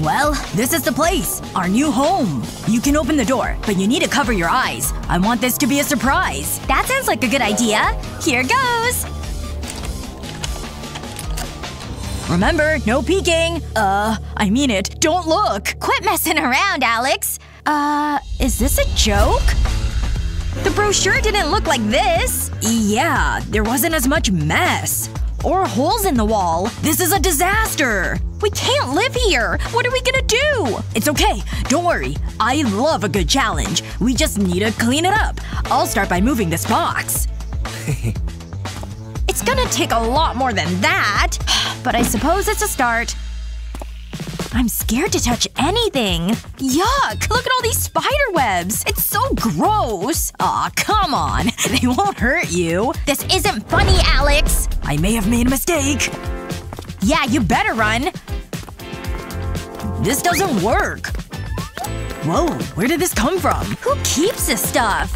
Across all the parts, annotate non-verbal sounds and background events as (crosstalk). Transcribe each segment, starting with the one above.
Well, this is the place. Our new home. You can open the door, but you need to cover your eyes. I want this to be a surprise. That sounds like a good idea. Here goes! Remember, no peeking. Uh, I mean it. Don't look. Quit messing around, Alex. Uh, is this a joke? The brochure didn't look like this. Yeah, there wasn't as much mess. Or holes in the wall. This is a disaster! We can't live here! What are we gonna do? It's okay. Don't worry. I love a good challenge. We just need to clean it up. I'll start by moving this box. (laughs) it's gonna take a lot more than that. But I suppose it's a start. I'm scared to touch anything. Yuck! Look at all these spider webs! It's so gross! Aw, come on. (laughs) They won't hurt you. This isn't funny, Alex! I may have made a mistake. Yeah, you better run. This doesn't work. Whoa, where did this come from? Who keeps this stuff?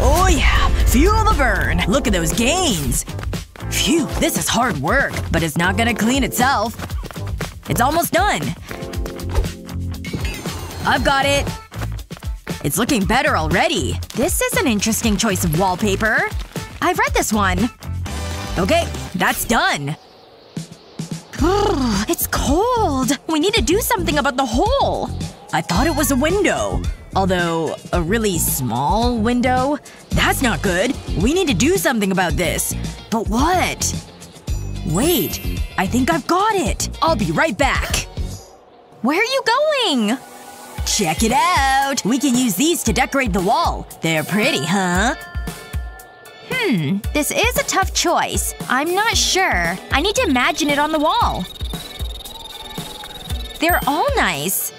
Oh yeah, feel the burn. Look at those gains. Phew, this is hard work, but it's not gonna clean itself. It's almost done. I've got it. It's looking better already. This is an interesting choice of wallpaper. I've read this one. Okay, that's done. (sighs) it's cold. We need to do something about the hole. I thought it was a window. Although, a really small window? That's not good. We need to do something about this. But what? Wait. I think I've got it. I'll be right back. Where are you going? Check it out! We can use these to decorate the wall. They're pretty, huh? Hmm. This is a tough choice. I'm not sure. I need to imagine it on the wall. They're all nice.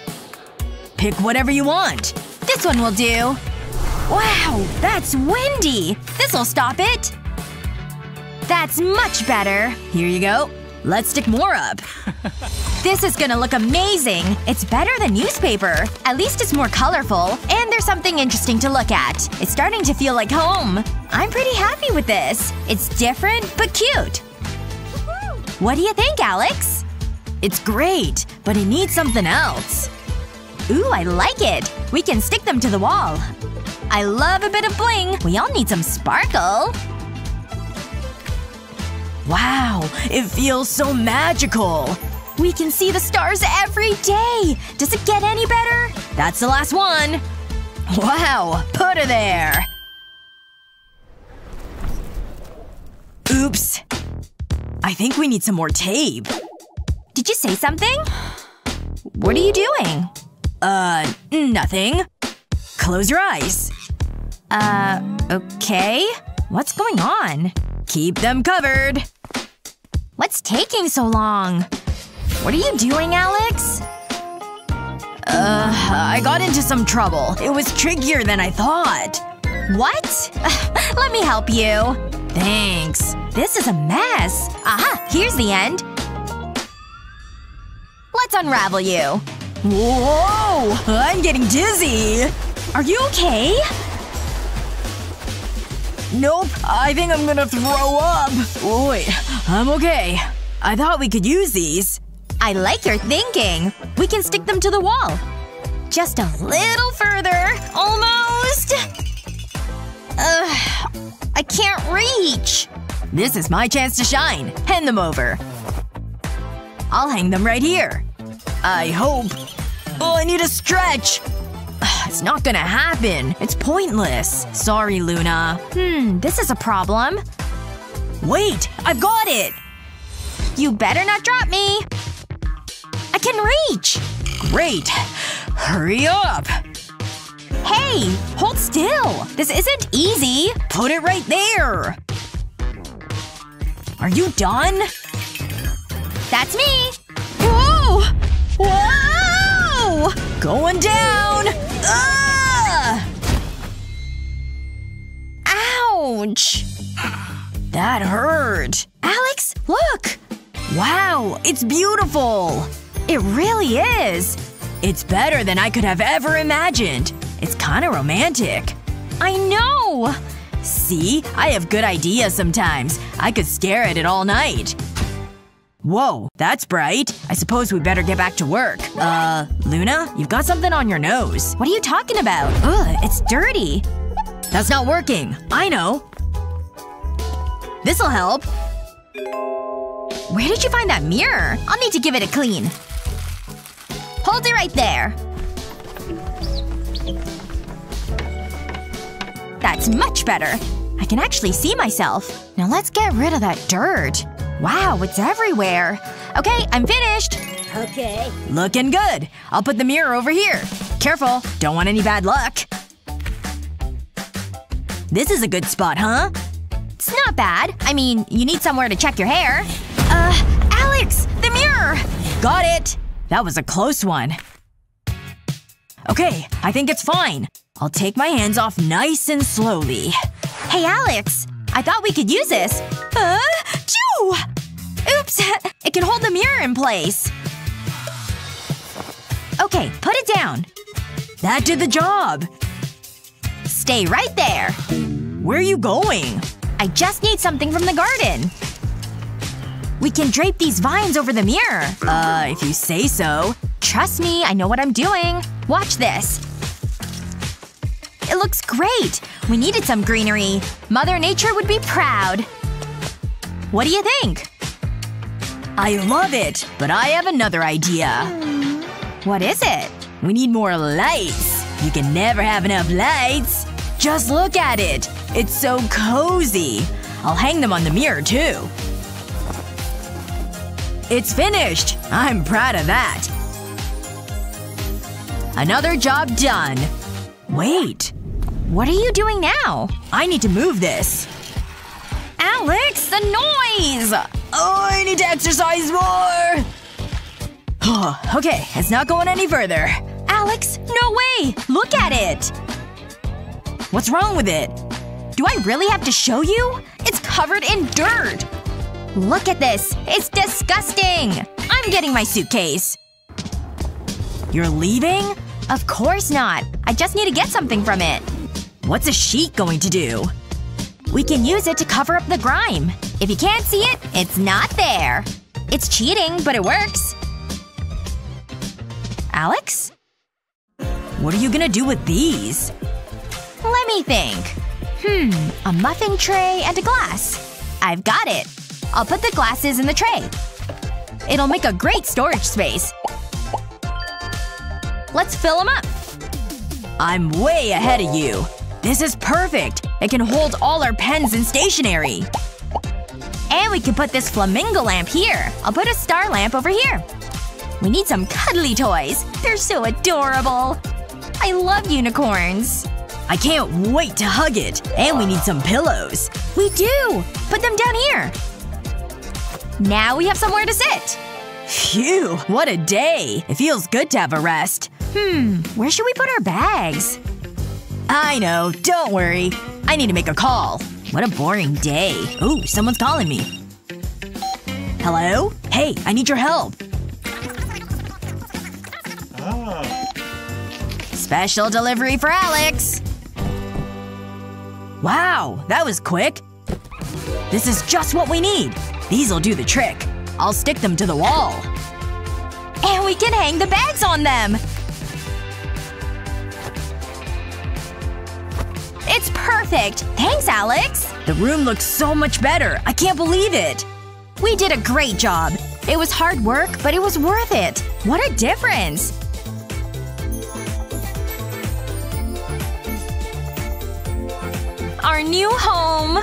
Pick whatever you want. This one will do. Wow, that's windy! This'll stop it. That's much better. Here you go. Let's stick more up. (laughs) this is gonna look amazing. It's better than newspaper. At least it's more colorful. And there's something interesting to look at. It's starting to feel like home. I'm pretty happy with this. It's different, but cute. What do you think, Alex? It's great, but it needs something else. Ooh, I like it. We can stick them to the wall. I love a bit of bling. We all need some sparkle. Wow, it feels so magical. We can see the stars every day! Does it get any better? That's the last one. Wow, put her there. Oops. I think we need some more tape. Did you say something? What are you doing? Uh, nothing. Close your eyes. Uh, okay. What's going on? Keep them covered. What's taking so long? What are you doing, Alex? Uh, I got into some trouble. It was trickier than I thought. What? (laughs) Let me help you. Thanks. This is a mess. Aha, here's the end. Let's unravel you. Whoa! I'm getting dizzy! Are you okay? Nope. I think I'm gonna throw up. Wait. I'm okay. I thought we could use these. I like your thinking. We can stick them to the wall. Just a little further. Almost. Ugh. I can't reach. This is my chance to shine. Hand them over. I'll hang them right here. I hope. Oh, I need a stretch. It's not gonna happen. It's pointless. Sorry, Luna. Hmm, this is a problem. Wait! I've got it! You better not drop me! I can reach! Great. Hurry up! Hey! Hold still! This isn't easy! Put it right there! Are you done? That's me! Whoa! Whoa! Going down! Ah! Ouch! That hurt. Alex, look! Wow, it's beautiful! It really is! It's better than I could have ever imagined. It's kinda romantic. I know! See? I have good ideas sometimes. I could stare at it all night. Whoa, that's bright. I suppose we better get back to work. Uh, Luna? You've got something on your nose. What are you talking about? Ugh, it's dirty. That's not working. I know. This'll help. Where did you find that mirror? I'll need to give it a clean. Hold it right there. That's much better. I can actually see myself. Now let's get rid of that dirt. Wow, it's everywhere. Okay, I'm finished. Okay. Looking good. I'll put the mirror over here. Careful. Don't want any bad luck. This is a good spot, huh? It's not bad. I mean, you need somewhere to check your hair. Uh, Alex! The mirror! Got it! That was a close one. Okay, I think it's fine. I'll take my hands off nice and slowly. Hey, Alex! I thought we could use this. Uh, Oops! (laughs) It can hold the mirror in place. Okay, put it down. That did the job! Stay right there. Where are you going? I just need something from the garden. We can drape these vines over the mirror. Uh, if you say so. Trust me, I know what I'm doing. Watch this. It looks great! We needed some greenery. Mother Nature would be proud. What do you think? I love it! But I have another idea. What is it? We need more lights. You can never have enough lights. Just look at it. It's so cozy. I'll hang them on the mirror, too. It's finished! I'm proud of that. Another job done. Wait. What are you doing now? I need to move this. Alex, the noise! Oh, I need to exercise more! Oh, okay, it's not going any further. Alex, no way! Look at it! What's wrong with it? Do I really have to show you? It's covered in dirt! Look at this! It's disgusting! I'm getting my suitcase. You're leaving? Of course not. I just need to get something from it. What's a sheet going to do? We can use it to cover up the grime. If you can't see it, it's not there. It's cheating, but it works. Alex? What are you gonna do with these? Let me think. Hmm, a muffin tray and a glass. I've got it. I'll put the glasses in the tray. It'll make a great storage space. Let's fill them up. I'm way ahead of you. This is perfect. It can hold all our pens and stationery. And we can put this flamingo lamp here. I'll put a star lamp over here. We need some cuddly toys. They're so adorable. I love unicorns. I can't wait to hug it. And we need some pillows. We do! Put them down here. Now we have somewhere to sit. Phew, what a day. It feels good to have a rest. Hmm, where should we put our bags? I know, don't worry. I need to make a call. What a boring day. Ooh, someone's calling me. Hello? Hey, I need your help. Ah. Special delivery for Alex. Wow, that was quick. This is just what we need. These'll do the trick. I'll stick them to the wall. And we can hang the bags on them! It's perfect! Thanks, Alex! The room looks so much better. I can't believe it. We did a great job. It was hard work, but it was worth it. What a difference! Our new home!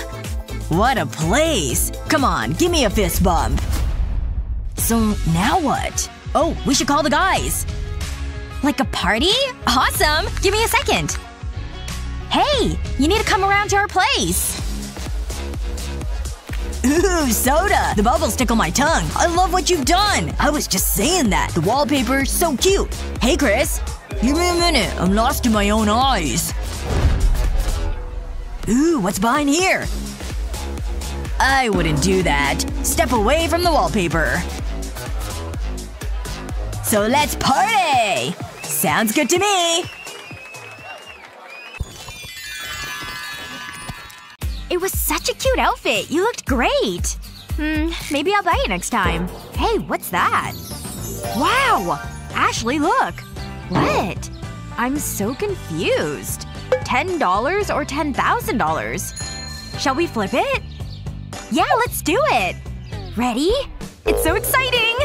What a place. Come on, give me a fist bump. So, now what? Oh, we should call the guys. Like a party? Awesome! Give me a second. Hey! You need to come around to our place! Ooh, soda! The bubbles tickle my tongue. I love what you've done! I was just saying that. The wallpaper, so cute. Hey, Chris. Give me a minute. I'm lost in my own eyes. Ooh, what's behind here? I wouldn't do that. Step away from the wallpaper. So let's party! Sounds good to me! It was such a cute outfit. You looked great. Hmm, maybe I'll buy it next time. Hey, what's that? Wow! Ashley, look! What? I'm so confused. $10 or $10,000? Shall we flip it? Yeah, let's do it! Ready? It's so exciting!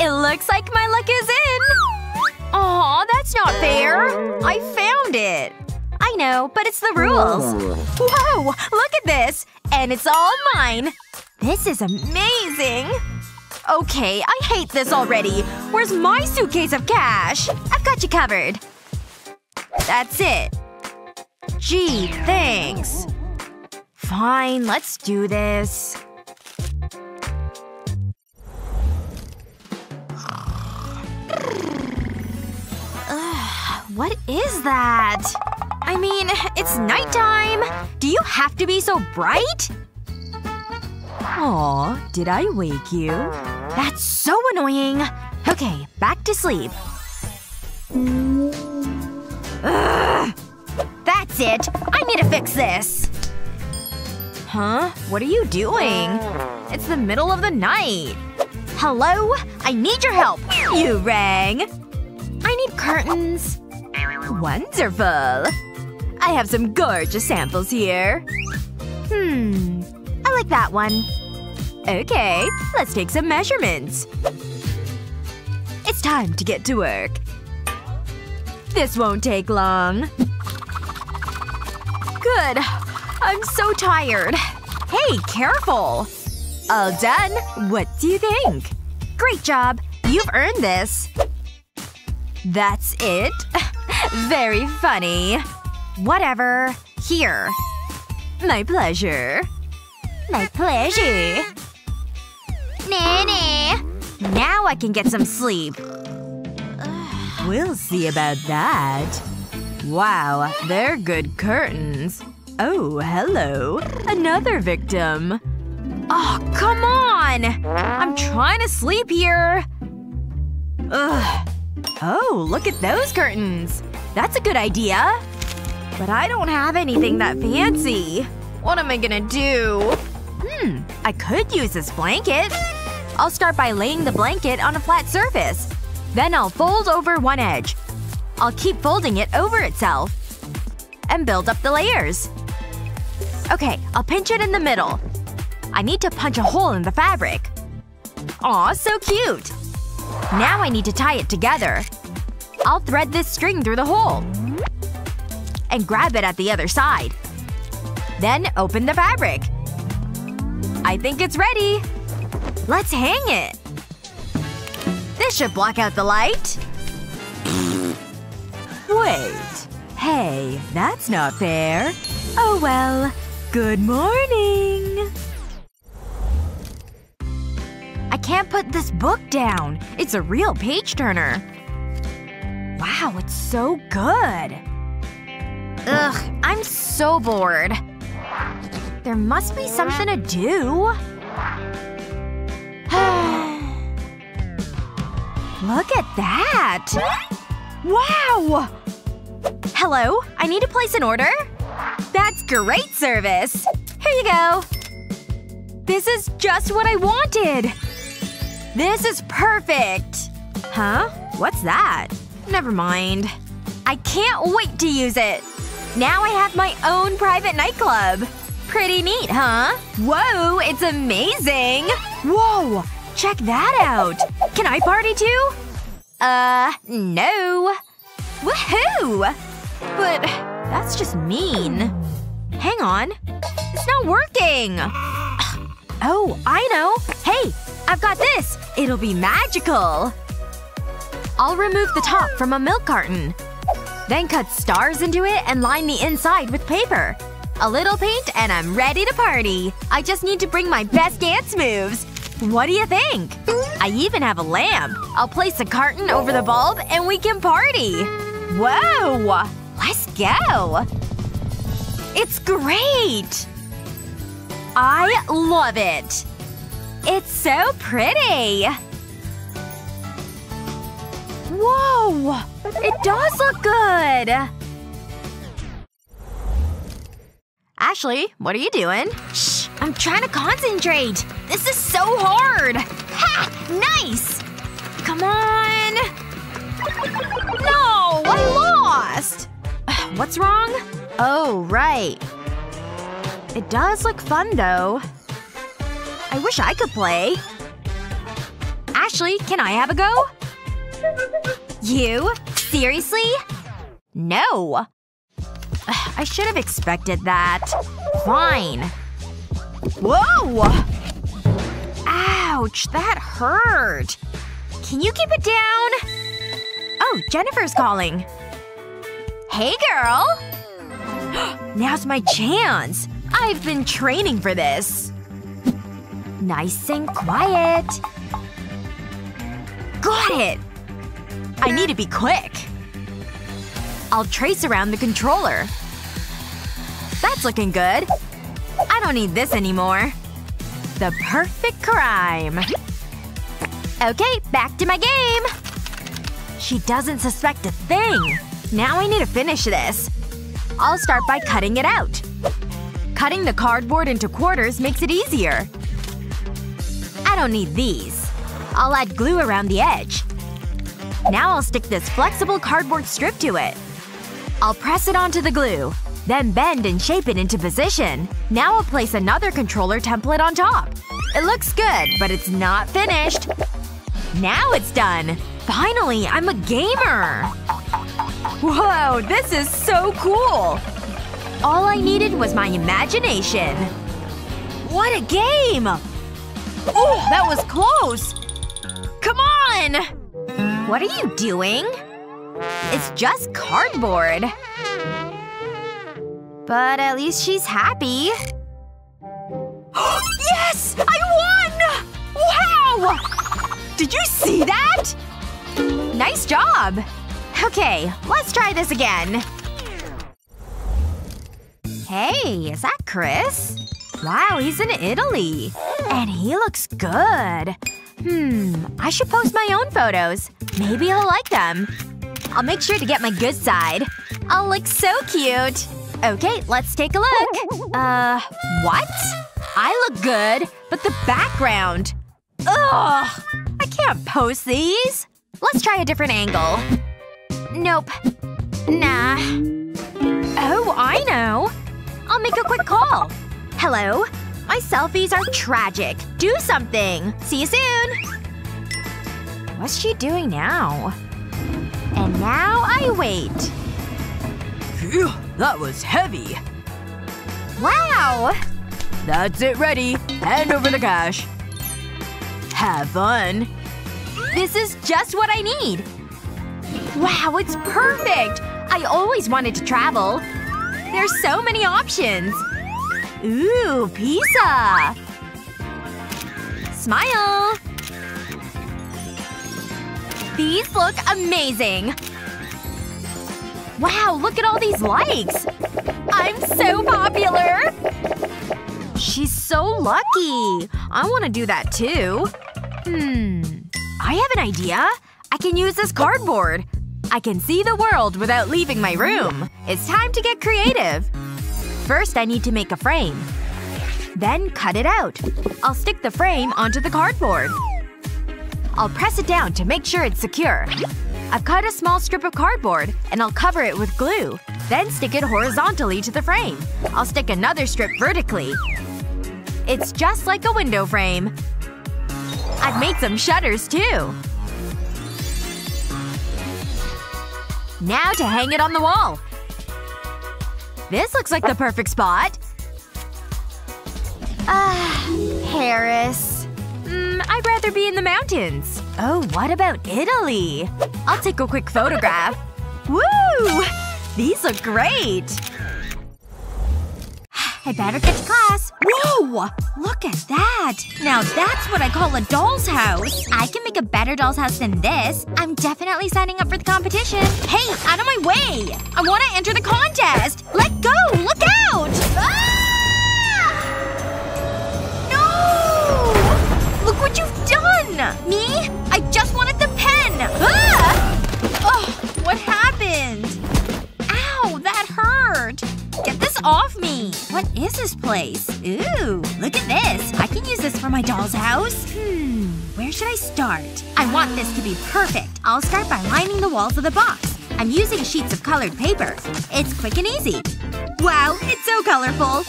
It looks like my luck is in! Aw, that's not fair! I found it! I know, but it's the rules. Whoa! Look at this! And it's all mine! This is amazing! Okay, I hate this already. Where's my suitcase of cash? I've got you covered. That's it. Gee, thanks. Fine, let's do this. Ugh, what is that? I mean, it's nighttime! Do you have to be so bright? Aw, did I wake you? That's so annoying! Okay, back to sleep. Ugh! That's it! I need to fix this! Huh? What are you doing? It's the middle of the night. Hello? I need your help! You rang! I need curtains. Wonderful. I have some gorgeous samples here. Hmm. I like that one. Okay, let's take some measurements. It's time to get to work. This won't take long. Good. I'm so tired. Hey, careful! All done. What do you think? Great job. You've earned this. That's it? (laughs) Very funny. Whatever. Here. My pleasure. My pleasure. Nanny. Now I can get some sleep. We'll see about that. Wow, they're good curtains. Oh, hello. Another victim. Oh, come on! I'm trying to sleep here. Ugh. Oh, look at those curtains. That's a good idea. But I don't have anything that fancy. What am I gonna do? Hmm, I could use this blanket. I'll start by laying the blanket on a flat surface. Then I'll fold over one edge. I'll keep folding it over itself. And build up the layers. Okay, I'll pinch it in the middle. I need to punch a hole in the fabric. Aw, so cute! Now I need to tie it together. I'll thread this string through the hole. And grab it at the other side. Then open the fabric. I think it's ready. Let's hang it. This should block out the light. Wait. Hey, that's not fair. Oh well. Good morning. I can't put this book down. It's a real page-turner. Wow, it's so good. Ugh, I'm so bored. There must be something to do. (sighs) Look at that! Wow! Hello? I need to place an order? That's great service! Here you go! This is just what I wanted! This is perfect! Huh? What's that? Never mind. I can't wait to use it! Now I have my own private nightclub! Pretty neat, huh? Whoa, it's amazing! Whoa! Check that out! Can I party too? Uh, no. Woohoo! But that's just mean. Hang on. It's not working! Oh, I know! Hey! I've got this! It'll be magical! I'll remove the top from a milk carton. Then cut stars into it and line the inside with paper. A little paint and I'm ready to party! I just need to bring my best dance moves! What do you think? I even have a lamp. I'll place a carton over the bulb and we can party! Whoa! Let's go! It's great! I love it! It's so pretty! Whoa! It does look good! Ashley, what are you doing? Shh! I'm trying to concentrate! This is so hard! Ha! Nice! Come on! No! I lost! (sighs) What's wrong? Oh, right. It does look fun, though. I wish I could play. Ashley, can I have a go? You? Seriously? No. (sighs) I should have expected that. Fine. Whoa! Ouch, that hurt. Can you keep it down? Oh, Jennifer's calling. Hey, girl! (gasps) Now's my chance. I've been training for this. Nice and quiet. Got it! I need to be quick. I'll trace around the controller. That's looking good. I don't need this anymore. The perfect crime. Okay, back to my game! She doesn't suspect a thing. Now I need to finish this. I'll start by cutting it out. Cutting the cardboard into quarters makes it easier. I don't need these. I'll add glue around the edge. Now I'll stick this flexible cardboard strip to it. I'll press it onto the glue. Then bend and shape it into position. Now I'll place another controller template on top. It looks good, but it's not finished. Now it's done! Finally, I'm a gamer! Whoa, this is so cool! All I needed was my imagination. What a game! Oh, that was close! Come on! What are you doing? It's just cardboard. But at least she's happy. (gasps) yes! I won! Wow! Did you see that? Nice job! Okay, let's try this again. Hey, is that Chris? Wow, he's in Italy. And he looks good. Hmm, I should post my own photos. Maybe he'll like them. I'll make sure to get my good side. I'll look so cute. Okay, let's take a look. Uh, what? I look good, but the background. Ugh! I can't post these. Let's try a different angle. Nope. Nah. Oh, I know. I'll make a quick call. Hello? My selfies are tragic. Do something. See you soon! What's she doing now? And now I wait. Phew, that was heavy. Wow! That's it ready. Hand over the cash. Have fun. This is just what I need. Wow, it's perfect! I always wanted to travel. There's so many options. Ooh, pizza! Smile! These look amazing! Wow, look at all these likes! I'm so popular! She's so lucky! I want to do that too. Hmm. I have an idea. I can use this cardboard. I can see the world without leaving my room. It's time to get creative. First I need to make a frame. Then cut it out. I'll stick the frame onto the cardboard. I'll press it down to make sure it's secure. I've cut a small strip of cardboard, and I'll cover it with glue. Then stick it horizontally to the frame. I'll stick another strip vertically. It's just like a window frame. I've made some shutters, too. Now to hang it on the wall. This looks like the perfect spot. Ah, Paris. Mm, I'd rather be in the mountains. Oh, what about Italy? I'll take a quick photograph. Woo! These look great! I better get to class. Whoa! Look at that! Now that's what I call a doll's house. I can make a better doll's house than this. I'm definitely signing up for the competition. Hey! Out of my way! I want to enter the contest! Let go! Look out! Ah! No! Look what you've done! Me? I just wanted the pen! Ah! Oh, what happened? Off me! What is this place? Ooh, look at this. I can use this for my doll's house. Hmm, where should I start? I want this to be perfect. I'll start by lining the walls of the box. I'm using sheets of colored paper. It's quick and easy. Wow, it's so colorful.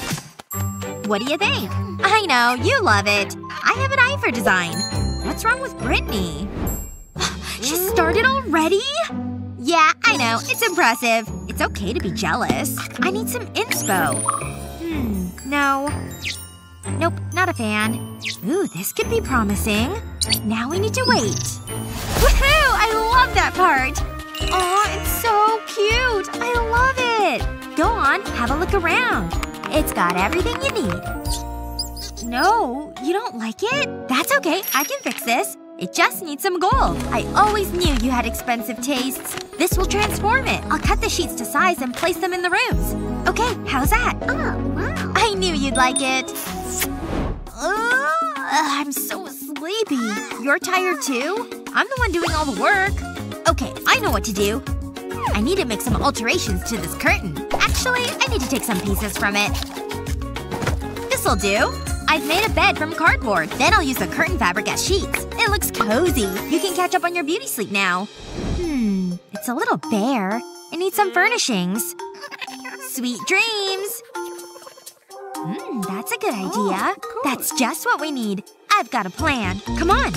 What do you think? I know, you love it. I have an eye for design. What's wrong with Brittany? (gasps) she started already? Yeah, I know. It's impressive. It's okay to be jealous. I need some inspo. Hmm. No. Nope, not a fan. Ooh, this could be promising. Now we need to wait. Woohoo! I love that part! Aw, it's so cute! I love it! Go on, have a look around. It's got everything you need. No, you don't like it? That's okay, I can fix this. It just needs some gold. I always knew you had expensive tastes. This will transform it. I'll cut the sheets to size and place them in the rooms. Okay, how's that? Oh, wow. I knew you'd like it. Uh, I'm so sleepy. You're tired too? I'm the one doing all the work. Okay, I know what to do. I need to make some alterations to this curtain. Actually, I need to take some pieces from it. This'll do. I've made a bed from cardboard. Then I'll use the curtain fabric as sheets. It looks cozy. You can catch up on your beauty sleep now. Hmm. It's a little bare. It needs some furnishings. Sweet dreams! Hmm, that's a good idea. That's just what we need. I've got a plan. Come on.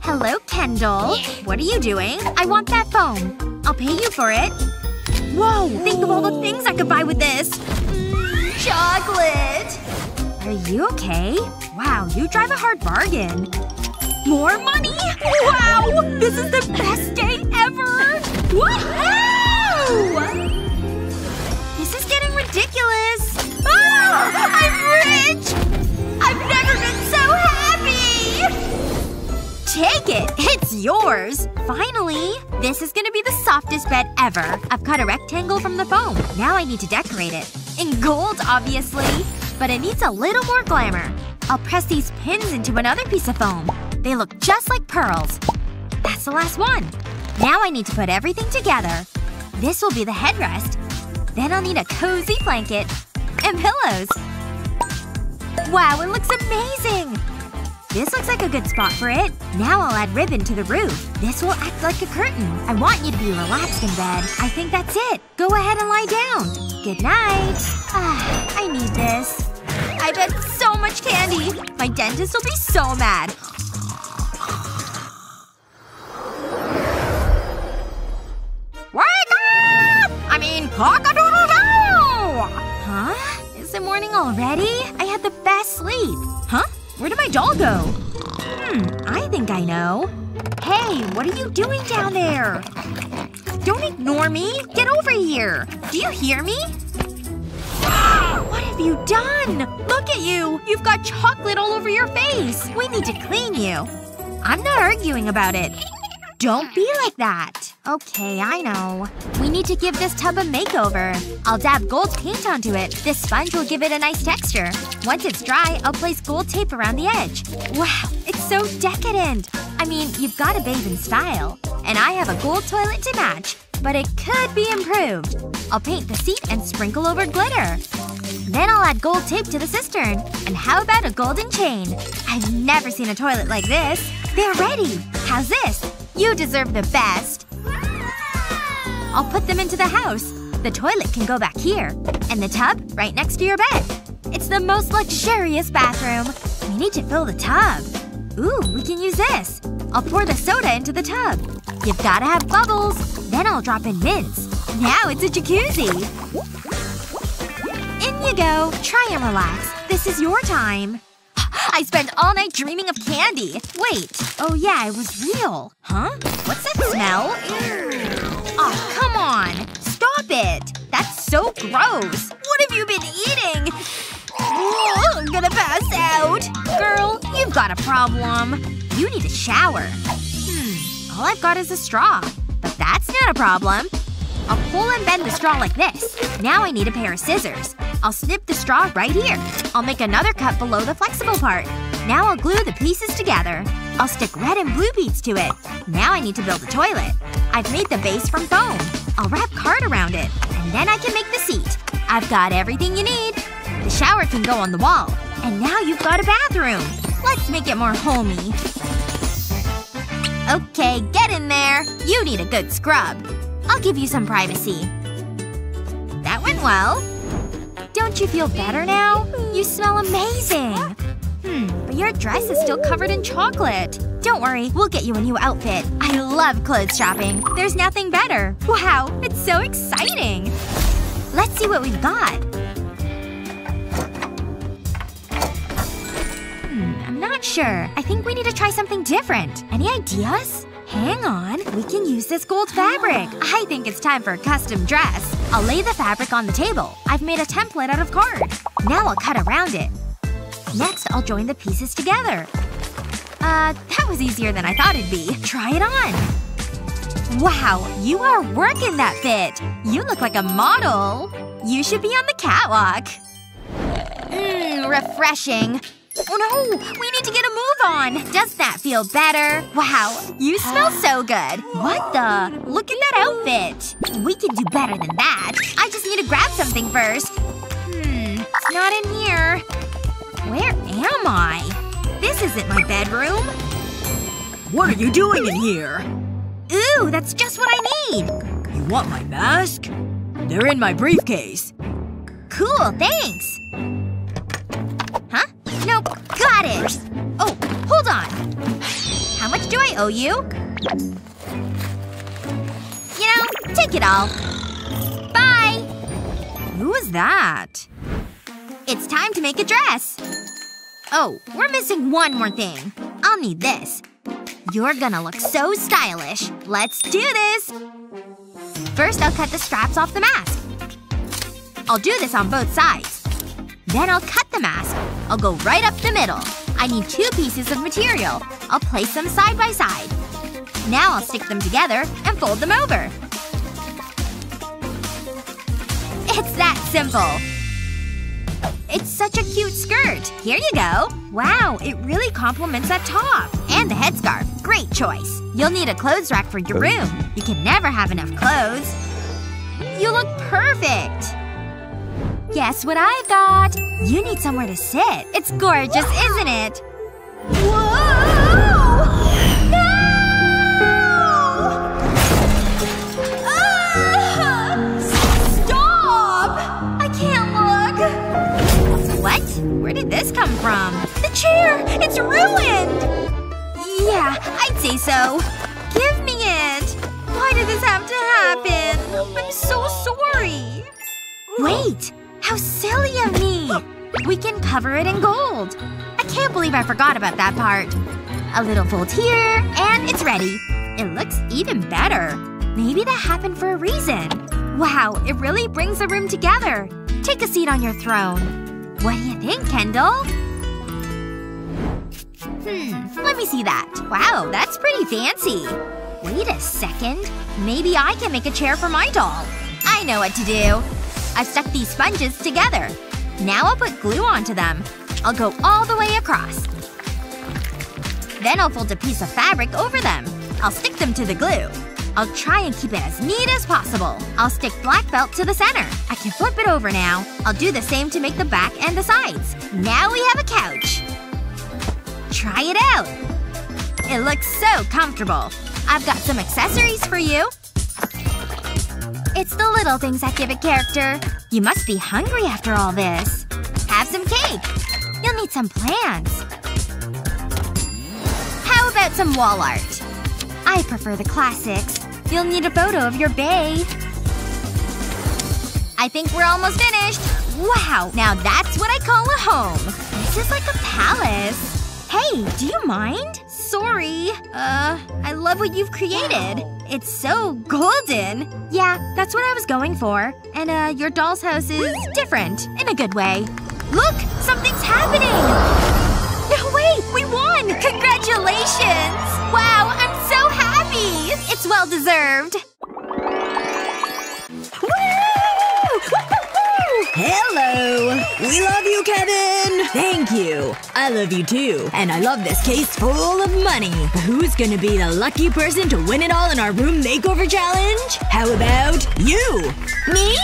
Hello, Kendall. What are you doing? I want that phone. I'll pay you for it. Whoa! Think of all the things I could buy with this! Mm, chocolate! Are you okay? Wow, you drive a hard bargain. More money? Wow! This is the best day ever! Woohoo! This is getting ridiculous. Ah! I'm rich! I've never been so happy! Take it! It's yours! Finally! This is gonna be the softest bed ever. I've cut a rectangle from the foam. Now I need to decorate it. In gold, obviously but it needs a little more glamour. I'll press these pins into another piece of foam. They look just like pearls. That's the last one. Now I need to put everything together. This will be the headrest. Then I'll need a cozy blanket. And pillows. Wow, it looks amazing! This looks like a good spot for it. Now I'll add ribbon to the roof. This will act like a curtain. I want you to be relaxed in bed. I think that's it. Go ahead and lie down. Good night. Ah, I need this. I've had so much candy! My dentist will be so mad. Wake up! I mean, cock-a-doodle-doo! Huh? Is it morning already? I had the best sleep. Huh? Where did my doll go? Hmm, I think I know. Hey, what are you doing down there? Don't ignore me! Get over here! Do you hear me? What have you done? Look at you! You've got chocolate all over your face! We need to clean you. I'm not arguing about it. Don't be like that. Okay, I know. We need to give this tub a makeover. I'll dab gold paint onto it. This sponge will give it a nice texture. Once it's dry, I'll place gold tape around the edge. Wow, it's so decadent! I mean, you've gotta bathe in style. And I have a gold toilet to match. But it could be improved. I'll paint the seat and sprinkle over glitter. Then I'll add gold tape to the cistern. And how about a golden chain? I've never seen a toilet like this. They're ready! How's this? You deserve the best. I'll put them into the house. The toilet can go back here. And the tub right next to your bed. It's the most luxurious bathroom. We need to fill the tub. Ooh, we can use this. I'll pour the soda into the tub. You've gotta have bubbles. Then I'll drop in mints. Now it's a jacuzzi. In you go. Try and relax. This is your time. (gasps) I spent all night dreaming of candy. Wait. Oh yeah, it was real. Huh? What's that smell? Oh, come on. Stop it. That's so gross. What have you been eating? I'm gonna pass out. Girl, you've got a problem. You need a shower. Hmm. All I've got is a straw. But that's not a problem. I'll pull and bend the straw like this. Now I need a pair of scissors. I'll snip the straw right here. I'll make another cut below the flexible part. Now I'll glue the pieces together. I'll stick red and blue beads to it. Now I need to build a toilet. I've made the base from foam. I'll wrap card around it. And then I can make the seat. I've got everything you need. The shower can go on the wall. And now you've got a bathroom. Let's make it more homey. Okay, get in there. You need a good scrub. I'll give you some privacy. That went well. Don't you feel better now? You smell amazing. Hmm, but your dress is still covered in chocolate. Don't worry, we'll get you a new outfit. I love clothes shopping. There's nothing better. Wow, it's so exciting! Let's see what we've got. Hmm, I'm not sure. I think we need to try something different. Any ideas? Hang on. We can use this gold fabric. (gasps) I think it's time for a custom dress. I'll lay the fabric on the table. I've made a template out of card. Now I'll cut around it. Next, I'll join the pieces together. Uh, that was easier than I thought it'd be. Try it on. Wow, you are working that fit. You look like a model. You should be on the catwalk. Mmm, refreshing. Oh no! We need to get a move on! Does that feel better? Wow, you smell so good. What the? Look at that outfit. We can do better than that. I just need to grab something first. Hmm, it's not in here. Where am I? This isn't my bedroom. What are you doing in here? Ooh, that's just what I need! You want my mask? They're in my briefcase. Cool, thanks! Nope. Got it! Oh, hold on. How much do I owe you? You know, take it all. Bye! Who is that? It's time to make a dress. Oh, we're missing one more thing. I'll need this. You're gonna look so stylish. Let's do this! First, I'll cut the straps off the mask. I'll do this on both sides. Then I'll cut the mask. I'll go right up the middle. I need two pieces of material. I'll place them side by side. Now I'll stick them together and fold them over. It's that simple. It's such a cute skirt. Here you go. Wow, it really complements that top. And the headscarf. Great choice. You'll need a clothes rack for your room. You can never have enough clothes. You look perfect! Guess what I've got? You need somewhere to sit. It's gorgeous, isn't it? Whoa! No! Ah! Stop! I can't look. What? Where did this come from? The chair! It's ruined! Yeah, I'd say so. Give me it! Why did this have to happen? I'm so sorry. Wait! How silly of me! We can cover it in gold. I can't believe I forgot about that part. A little fold here, and it's ready. It looks even better. Maybe that happened for a reason. Wow, it really brings the room together. Take a seat on your throne. What do you think, Kendall? Hmm, let me see that. Wow, that's pretty fancy. Wait a second. Maybe I can make a chair for my doll. I know what to do. I've stuck these sponges together. Now I'll put glue onto them. I'll go all the way across. Then I'll fold a piece of fabric over them. I'll stick them to the glue. I'll try and keep it as neat as possible. I'll stick black felt to the center. I can flip it over now. I'll do the same to make the back and the sides. Now we have a couch. Try it out. It looks so comfortable. I've got some accessories for you. It's the little things that give it character. You must be hungry after all this. Have some cake. You'll need some plants. How about some wall art? I prefer the classics. You'll need a photo of your bay. I think we're almost finished. Wow, now that's what I call a home. This is like a palace. Hey, do you mind? Sorry. Uh, I love what you've created. It's so golden. Yeah, that's what I was going for. And uh, your doll's house is different. In a good way. Look! Something's happening! No way! We won! Congratulations! Wow, I'm so happy! It's well deserved. Hello! We love you, Kevin! Thank you. I love you too. And I love this case full of money. But who's gonna be the lucky person to win it all in our room makeover challenge? How about you? Me?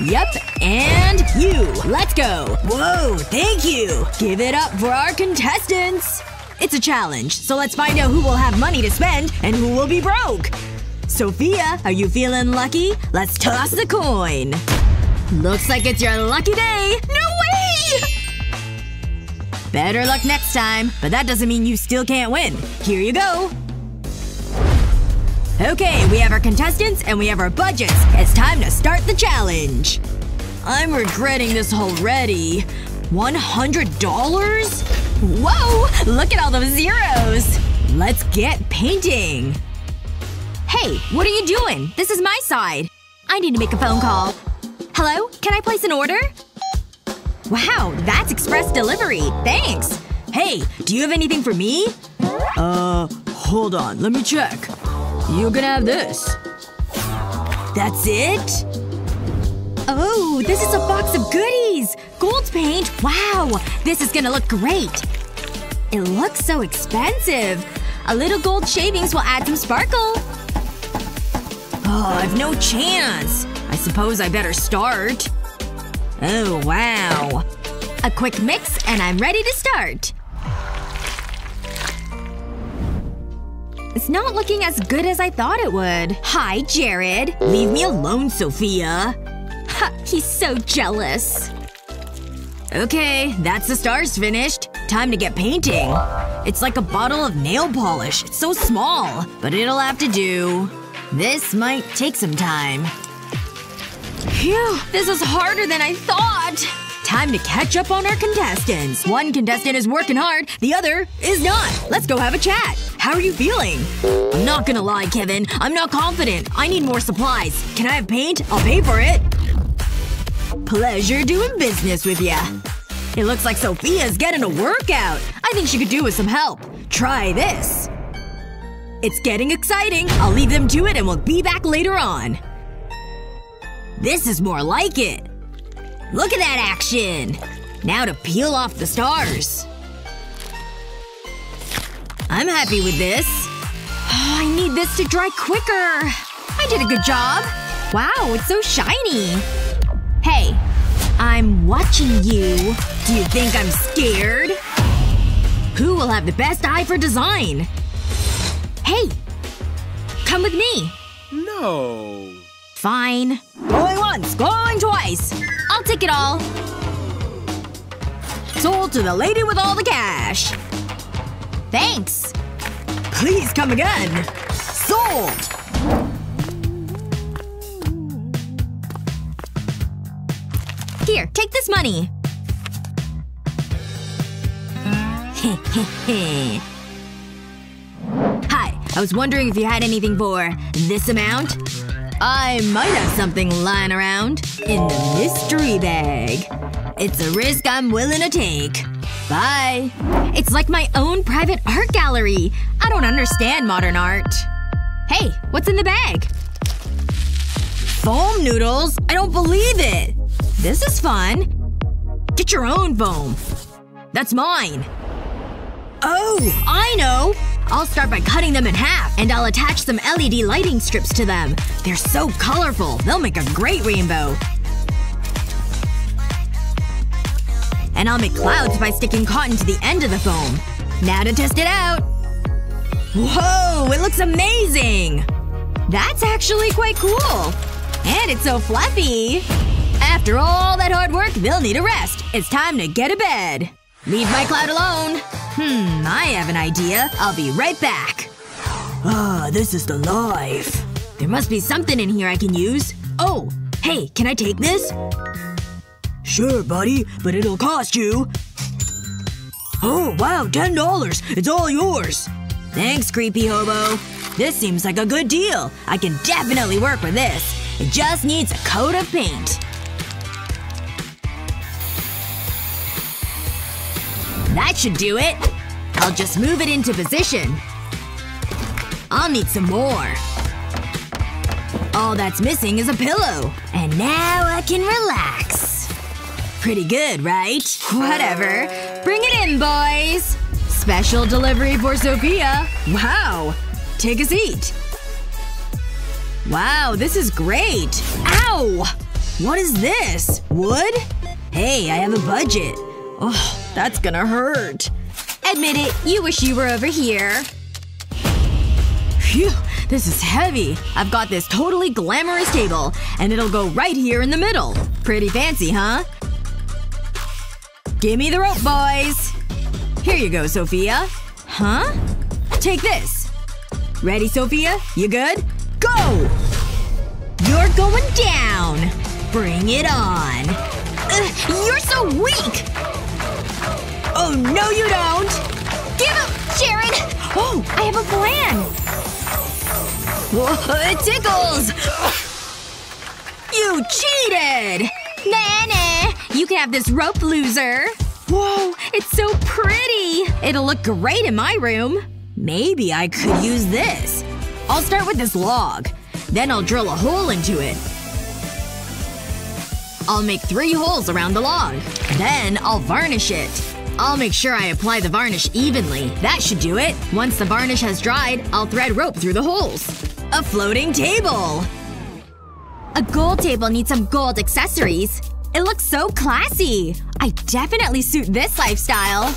Yep. And you. Let's go. Whoa, thank you. Give it up for our contestants. It's a challenge, so let's find out who will have money to spend and who will be broke. Sophia, are you feeling lucky? Let's toss the coin. Looks like it's your lucky day. No way! Better luck next time. But that doesn't mean you still can't win. Here you go. Okay, we have our contestants and we have our budgets. It's time to start the challenge. I'm regretting this already. $100? Whoa! Look at all those zeros! Let's get painting. Hey, what are you doing? This is my side. I need to make a phone call. Hello? Can I place an order? Wow, that's express delivery. Thanks. Hey, do you have anything for me? Uh, hold on. Let me check. You're gonna have this. That's it? Oh, this is a box of goodies! Gold paint? Wow! This is gonna look great! It looks so expensive. A little gold shavings will add some sparkle. Oh, I've no chance. I suppose I better start. Oh, wow. A quick mix and I'm ready to start. It's not looking as good as I thought it would. Hi, Jared. Leave me alone, Sophia. Ha, he's so jealous. Okay, that's the stars finished. Time to get painting. It's like a bottle of nail polish. It's so small. But it'll have to do. This might take some time. Phew, this is harder than I thought. Time to catch up on our contestants. One contestant is working hard, the other is not. Let's go have a chat. How are you feeling? I'm not gonna lie, Kevin. I'm not confident. I need more supplies. Can I have paint? I'll pay for it. Pleasure doing business with ya. It looks like Sophia's getting a workout. I think she could do with some help. Try this. It's getting exciting. I'll leave them to it and we'll be back later on. This is more like it. Look at that action! Now to peel off the stars. I'm happy with this. Oh, I need this to dry quicker. I did a good job. Wow, it's so shiny. Hey. I'm watching you. Do you think I'm scared? Who will have the best eye for design? Hey! Come with me. No. Fine. Going once, going twice. I'll take it all. Sold to the lady with all the cash. Thanks. Please come again. Sold! Here, take this money. (laughs) Hi. I was wondering if you had anything for this amount? I might have something lying around. In the mystery bag. It's a risk I'm willing to take. Bye. It's like my own private art gallery. I don't understand modern art. Hey, what's in the bag? Foam noodles? I don't believe it! This is fun. Get your own foam. That's mine. Oh, I know! I'll start by cutting them in half, and I'll attach some LED lighting strips to them. They're so colorful, they'll make a great rainbow. And I'll make clouds by sticking cotton to the end of the foam. Now to test it out. Whoa, it looks amazing! That's actually quite cool. And it's so fluffy. After all that hard work, they'll need a rest. It's time to get to bed. Leave my cloud alone. Hmm, I have an idea. I'll be right back. Ah, this is the life. There must be something in here I can use. Oh! Hey, can I take this? Sure, buddy, but it'll cost you. Oh, wow, ten dollars! It's all yours! Thanks, creepy hobo. This seems like a good deal. I can definitely work with this. It just needs a coat of paint. That should do it. I'll just move it into position. I'll need some more. All that's missing is a pillow. And now I can relax. Pretty good, right? Whatever. Bring it in, boys! Special delivery for Sophia. Wow. Take a seat. Wow, this is great. Ow! What is this? Wood? Hey, I have a budget. Oh, that's gonna hurt. Admit it, you wish you were over here. Phew, this is heavy. I've got this totally glamorous table, and it'll go right here in the middle. Pretty fancy, huh? Give me the rope, boys! Here you go, Sophia. Huh? Take this. Ready, Sophia? You good? Go! You're going down! Bring it on. Ugh, you're so weak! Oh, no you don't! Give up, Jared! Oh, I have a plan! Whoa, it tickles! You cheated! Nah, nah. You can have this rope, loser. Whoa, it's so pretty! It'll look great in my room. Maybe I could use this. I'll start with this log. Then I'll drill a hole into it. I'll make three holes around the log. Then I'll varnish it. I'll make sure I apply the varnish evenly. That should do it. Once the varnish has dried, I'll thread rope through the holes. A floating table! A gold table needs some gold accessories. It looks so classy. I definitely suit this lifestyle.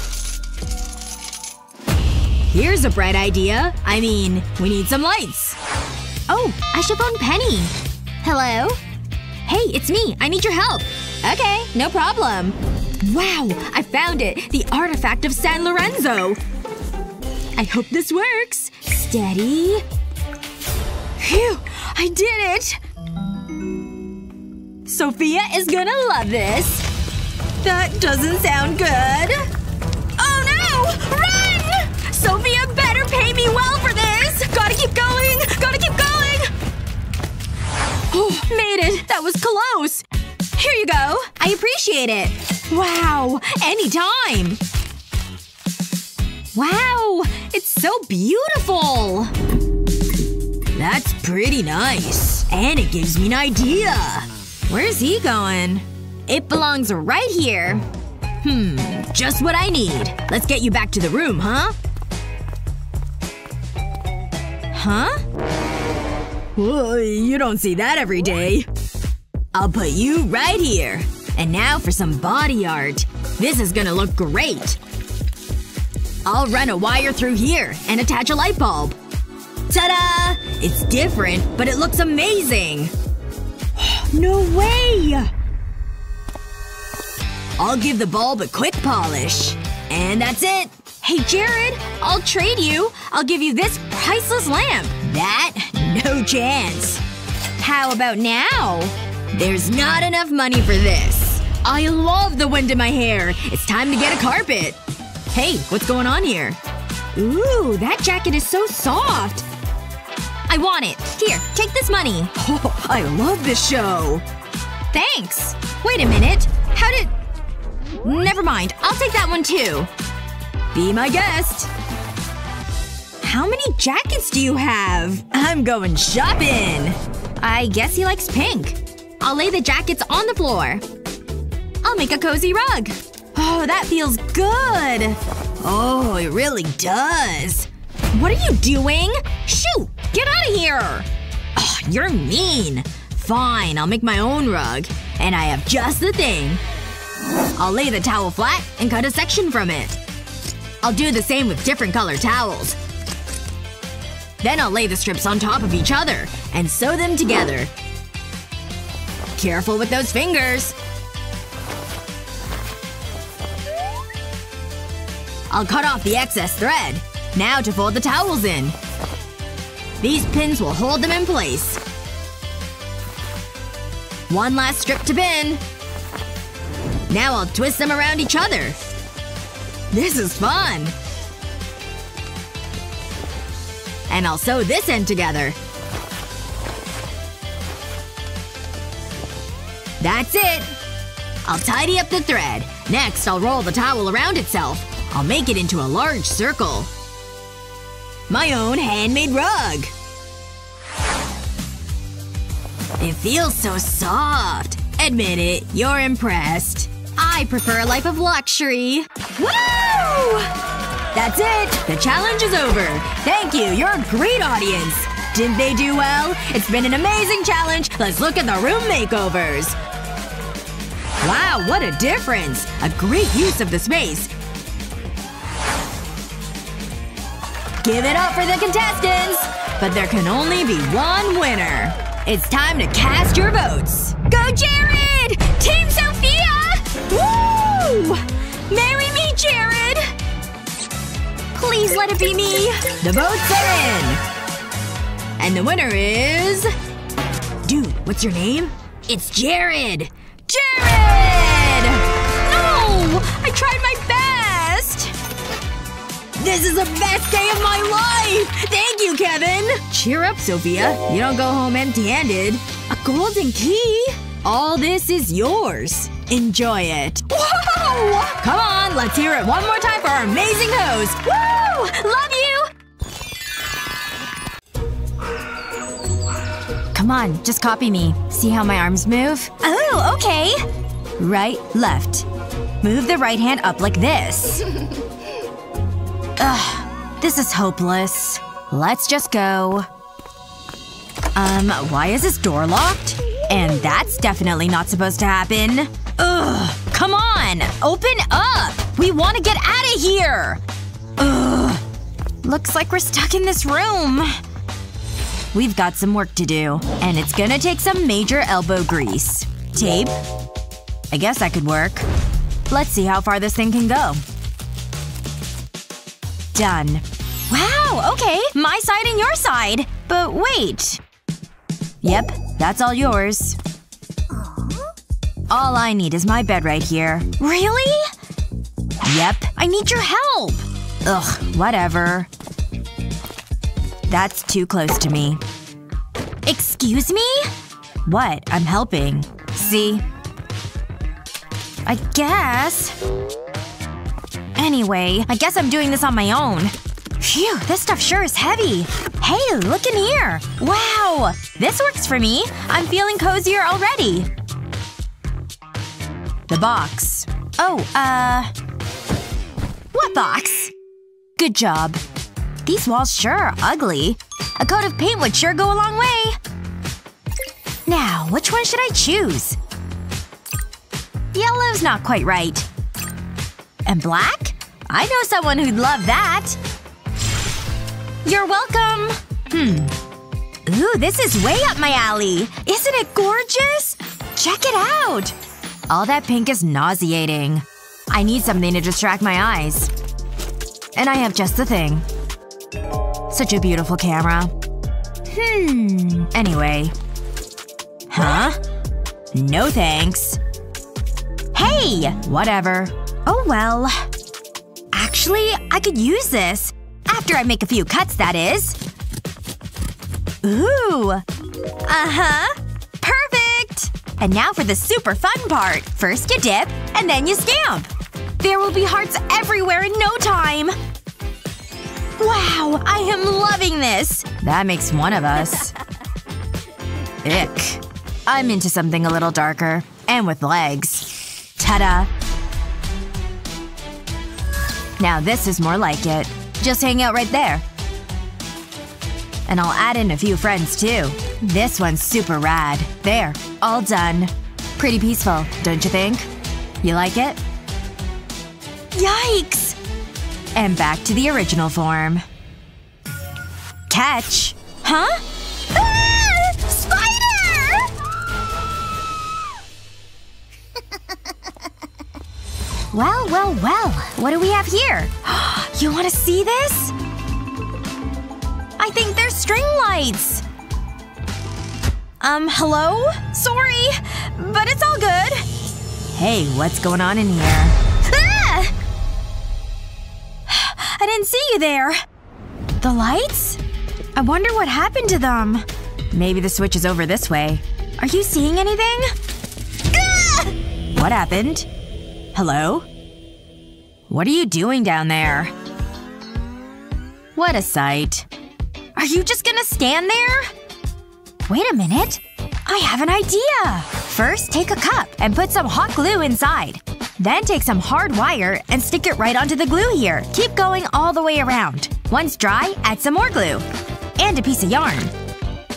Here's a bright idea. I mean, we need some lights. Oh, I should phone Penny. Hello? Hey, it's me. I need your help. Okay, no problem. Wow! I found it! The artifact of San Lorenzo! I hope this works. Steady. Phew! I did it! Sophia is gonna love this. That doesn't sound good. Oh no! Run! Sophia better pay me well for this! Gotta keep going! Gotta keep going! Oh, made it! That was close! Here you go. I appreciate it. Wow. Anytime. Wow. It's so beautiful. That's pretty nice. And it gives me an idea. Where's he going? It belongs right here. Hmm. Just what I need. Let's get you back to the room, huh? Huh? Well, you don't see that every day. I'll put you right here. And now for some body art. This is gonna look great. I'll run a wire through here and attach a light bulb. Ta-da! It's different, but it looks amazing! (gasps) no way! I'll give the bulb a quick polish. And that's it! Hey, Jared! I'll trade you! I'll give you this priceless lamp! That? No chance. How about now? There's not enough money for this. I love the wind in my hair. It's time to get a carpet. Hey, what's going on here? Ooh, that jacket is so soft. I want it. Here, take this money. Oh, I love this show. Thanks. Wait a minute. How did… Never mind. I'll take that one too. Be my guest. How many jackets do you have? I'm going shopping. I guess he likes pink. I'll lay the jackets on the floor. I'll make a cozy rug. Oh, that feels good. Oh, it really does. What are you doing? Shoot! Get out of here! Oh, you're mean. Fine, I'll make my own rug. And I have just the thing. I'll lay the towel flat and cut a section from it. I'll do the same with different colored towels. Then I'll lay the strips on top of each other and sew them together. Careful with those fingers. I'll cut off the excess thread. Now to fold the towels in. These pins will hold them in place. One last strip to pin. Now I'll twist them around each other. This is fun! And I'll sew this end together. That's it! I'll tidy up the thread. Next, I'll roll the towel around itself. I'll make it into a large circle. My own handmade rug! It feels so soft. Admit it, you're impressed. I prefer a life of luxury. Woo! That's it! The challenge is over. Thank you, you're a great audience. Didn't they do well? It's been an amazing challenge. Let's look at the room makeovers. Wow, what a difference! A great use of the space. Give it up for the contestants! But there can only be one winner. It's time to cast your votes. Go Jared! Team Sophia! Woo! Marry me, Jared! Please let it be me. The votes are in! And the winner is… Dude, what's your name? It's Jared! Jared! No! I tried my best! This is the best day of my life! Thank you, Kevin! Cheer up, Sophia. You don't go home empty-handed. A golden key? All this is yours. Enjoy it. Whoa! Come on, let's hear it one more time for our amazing host! Woo! Love you! Come on, just copy me. See how my arms move? Oh, okay. Right, left. Move the right hand up like this. Ugh. This is hopeless. Let's just go. Um, why is this door locked? And that's definitely not supposed to happen. Ugh. Come on! Open up! We want to get out of here! Ugh. Looks like we're stuck in this room. We've got some work to do. And it's gonna take some major elbow grease. Tape? I guess that could work. Let's see how far this thing can go. Done. Wow, okay. My side and your side. But wait. Yep, that's all yours. All I need is my bed right here. Really? Yep. I need your help. Ugh, whatever. That's too close to me. Excuse me? What? I'm helping. See? I guess. Anyway, I guess I'm doing this on my own. Phew, this stuff sure is heavy. Hey, look in here. Wow! This works for me. I'm feeling cozier already. The box. Oh, uh… What box? Good job. These walls sure are ugly. A coat of paint would sure go a long way. Now, which one should I choose? Yellow's not quite right. And black? I know someone who'd love that. You're welcome. Hmm. Ooh, this is way up my alley. Isn't it gorgeous? Check it out. All that pink is nauseating. I need something to distract my eyes. And I have just the thing. Such a beautiful camera. Hmm. Anyway. Huh? No thanks. Hey! Whatever. Oh well. Actually, I could use this. After I make a few cuts, that is. Ooh. Uh-huh. Perfect! And now for the super fun part. First you dip, and then you stamp. There will be hearts everywhere in no time. Wow, I am loving this! That makes one of us. (laughs) Ick. I'm into something a little darker. And with legs. Ta-da. Now this is more like it. Just hang out right there. And I'll add in a few friends too. This one's super rad. There. All done. Pretty peaceful, don't you think? You like it? Yikes! And back to the original form. Catch. Huh? Ah! Spider! well, well, well. What do we have here? (gasps) you want to see this? I think they're string lights. Um, hello? Sorry. But it's all good. Hey, what's going on in here? I didn't see you there. The lights? I wonder what happened to them. Maybe the switch is over this way. Are you seeing anything? What happened? Hello? What are you doing down there? What a sight. Are you just gonna stand there? Wait a minute. I have an idea! First, take a cup and put some hot glue inside. Then take some hard wire and stick it right onto the glue here. Keep going all the way around. Once dry, add some more glue. And a piece of yarn.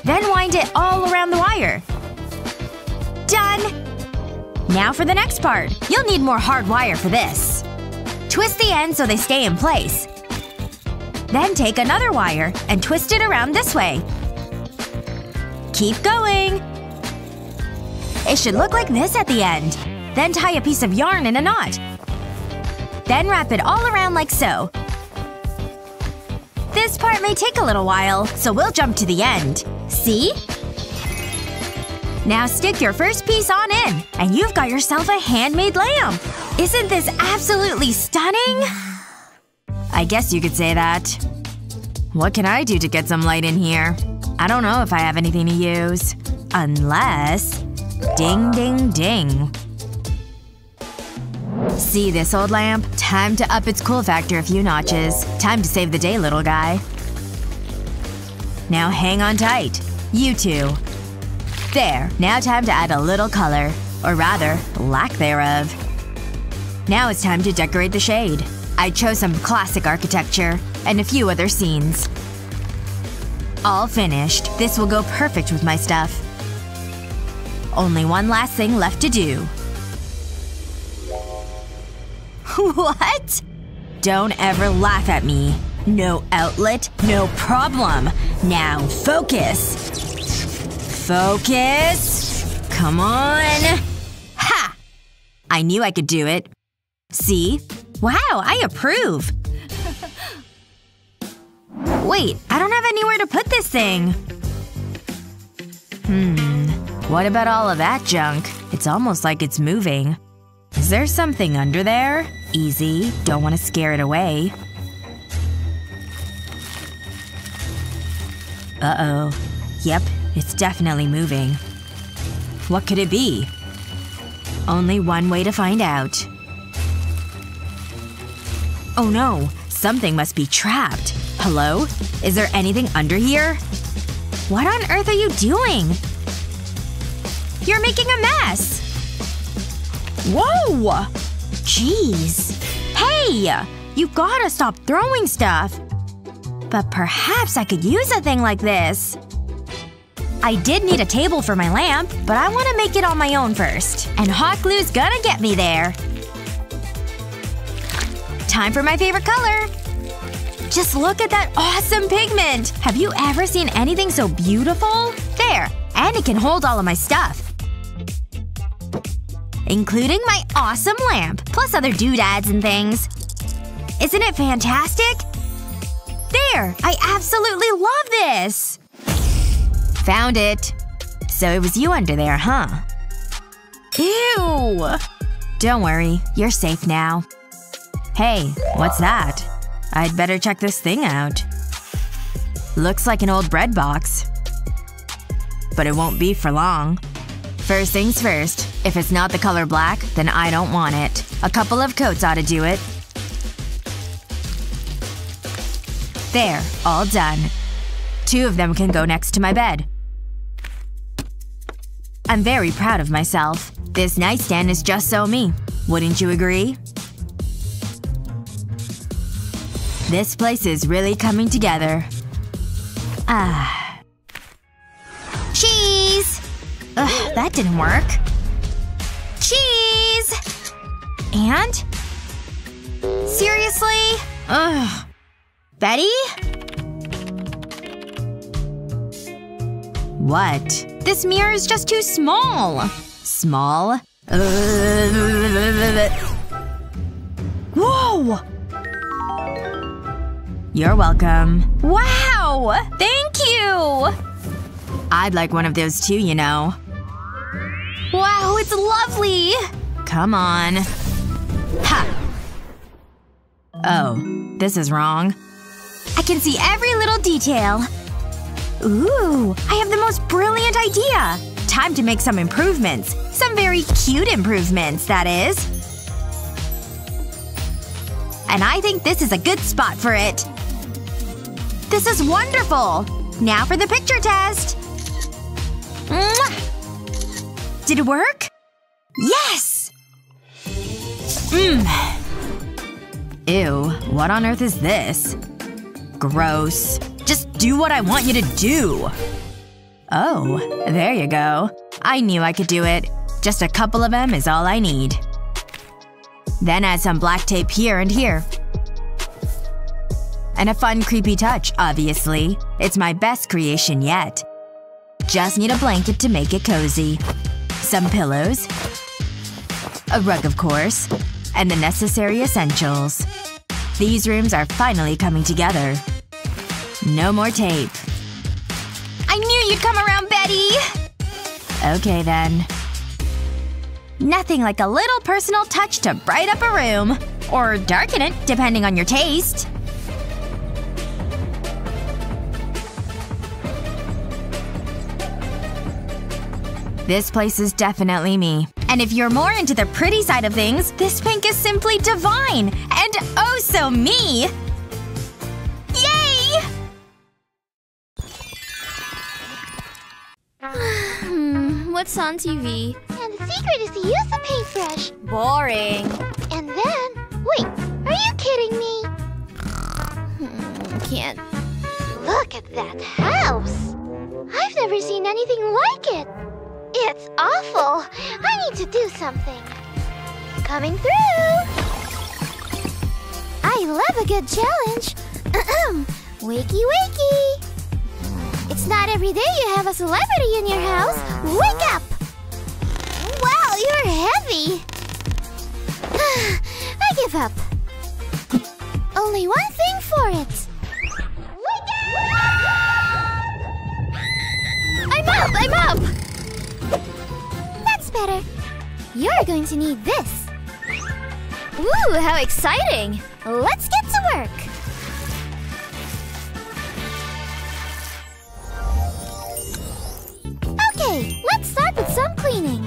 Then wind it all around the wire. Done! Now for the next part. You'll need more hard wire for this. Twist the ends so they stay in place. Then take another wire and twist it around this way. Keep going. It should look like this at the end. Then tie a piece of yarn in a knot. Then wrap it all around like so. This part may take a little while, so we'll jump to the end. See? Now stick your first piece on in, and you've got yourself a handmade lamp! Isn't this absolutely stunning? I guess you could say that. What can I do to get some light in here? I don't know if I have anything to use. Unless… Ding ding ding. See this old lamp? Time to up its cool factor a few notches. Time to save the day, little guy. Now hang on tight. You too. There. Now time to add a little color. Or rather, lack thereof. Now it's time to decorate the shade. I chose some classic architecture. And a few other scenes. All finished. This will go perfect with my stuff. Only one last thing left to do. (laughs) what? Don't ever laugh at me. No outlet, no problem. Now focus. Focus. Come on. Ha! I knew I could do it. See? Wow, I approve. (laughs) Wait, I don't have anywhere to put this thing. Hmm. What about all of that junk? It's almost like it's moving. Is there something under there? Easy. Don't want to scare it away. Uh-oh. Yep, it's definitely moving. What could it be? Only one way to find out. Oh no. Something must be trapped. Hello? Is there anything under here? What on earth are you doing? You're making a mess! Whoa! Jeez. Hey! You gotta stop throwing stuff. But perhaps I could use a thing like this. I did need a table for my lamp, but I want to make it on my own first. And hot glue's gonna get me there. Time for my favorite color! Just look at that awesome pigment! Have you ever seen anything so beautiful? There! And it can hold all of my stuff including my awesome lamp, plus other doodads and things. Isn't it fantastic? There! I absolutely love this! Found it. So it was you under there, huh? Ew! Don't worry. You're safe now. Hey, what's that? I'd better check this thing out. Looks like an old bread box. But it won't be for long. First things first. If it's not the color black, then I don't want it. A couple of coats ought to do it. There. All done. Two of them can go next to my bed. I'm very proud of myself. This nightstand is just so me. Wouldn't you agree? This place is really coming together. Ah. Cheese! Ugh, that didn't work. Cheese! And? Seriously? Ugh. Betty? What? This mirror is just too small. Small? Whoa! You're welcome. Wow! Thank you! I'd like one of those too, you know. Wow, it's lovely! Come on. Ha! Oh. This is wrong. I can see every little detail. Ooh, I have the most brilliant idea! Time to make some improvements. Some very cute improvements, that is. And I think this is a good spot for it. This is wonderful! Now for the picture test! Mwah! Did it work? Yes! Mmm. Ew. What on earth is this? Gross. Just do what I want you to do. Oh, there you go. I knew I could do it. Just a couple of them is all I need. Then add some black tape here and here. And a fun creepy touch, obviously. It's my best creation yet. Just need a blanket to make it cozy. Some pillows. A rug, of course. And the necessary essentials. These rooms are finally coming together. No more tape. I knew you'd come around, Betty! Okay then. Nothing like a little personal touch to bright up a room. Or darken it, depending on your taste. This place is definitely me. And if you're more into the pretty side of things, this pink is simply divine! And oh so me! Yay! Hmm, (sighs) what's on TV? And the secret is to use the paintbrush. Boring. And then, wait, are you kidding me? Hmm, can't. Look at that house. I've never seen anything like it. It's awful. I need to do something. Coming through. I love a good challenge. (clears throat) Wakey wakey. It's not every day you have a celebrity in your house. Wake up! Wow, you're heavy. (sighs) I give up. Only one thing for it. Wake up! I'm up! I'm up! Better. You're going to need this. Ooh, how exciting! Let's get to work. Okay, let's start with some cleaning.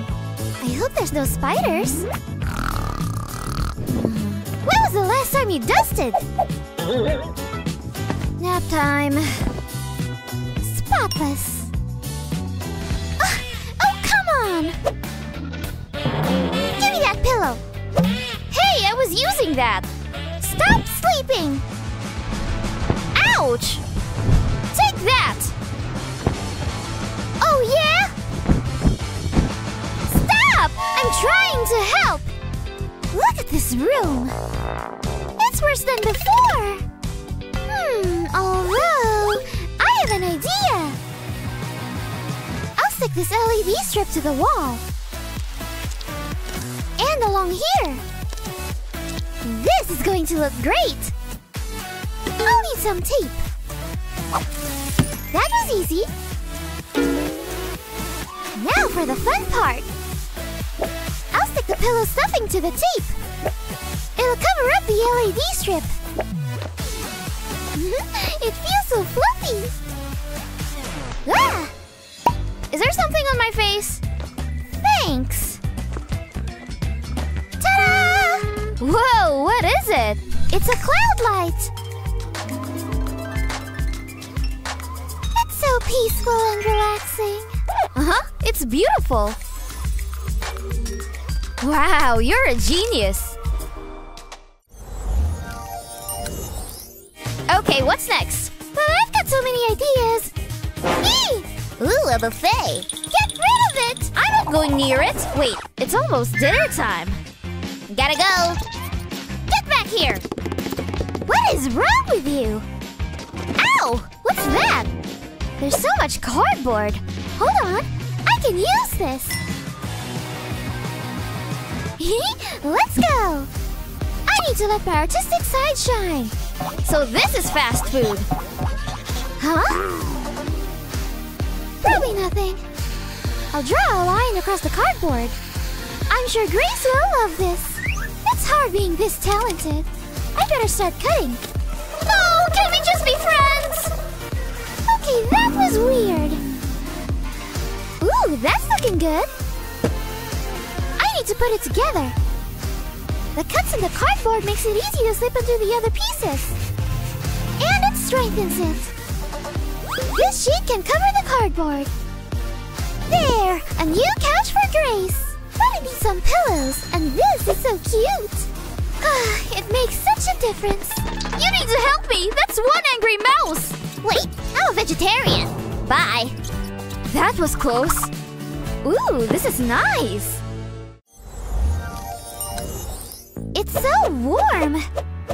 I hope there's no spiders. When was the last time you dusted? Nap time. Spotless. Ah, oh, come on! Give me that pillow. Hey, I was using that! Stop sleeping! Ouch! Take that! Oh, yeah? Stop! I'm trying to help! Look at this room! It's worse than before! Hmm, although… I have an idea! I'll stick this LED strip to the wall. And along here. This is going to look great! I'll need some tape. That was easy. Now for the fun part. I'll stick the pillow stuffing to the tape. It'll cover up the LED strip. (laughs) it feels so fluffy. Ah! Is there something on my face? Thanks. Whoa, what is it? It's a cloud light. It's so peaceful and relaxing. Uh-huh, it's beautiful. Wow, you're a genius. Okay, what's next? But I've got so many ideas. Eee! Ooh, a buffet. Get rid of it! I'm not going near it. Wait, it's almost dinner time. Gotta go. Here! What is wrong with you? Ow! What's that? There's so much cardboard. Hold on. I can use this. (laughs) Let's go. I need to let my artistic side shine. So this is fast food. Huh? Probably nothing. I'll draw a line across the cardboard. I'm sure Grace will love this. It's hard being this talented. I better start cutting. No, can we just be friends? Okay, that was weird. Ooh, that's looking good. I need to put it together. The cuts in the cardboard makes it easy to slip into the other pieces. And it strengthens it. This sheet can cover the cardboard. There, a new couch for Grace. I need some pillows, and this is so cute. Ah, it makes such a difference. You need to help me. That's one angry mouse. Wait, I'm a vegetarian. Bye. That was close. Ooh, this is nice. It's so warm.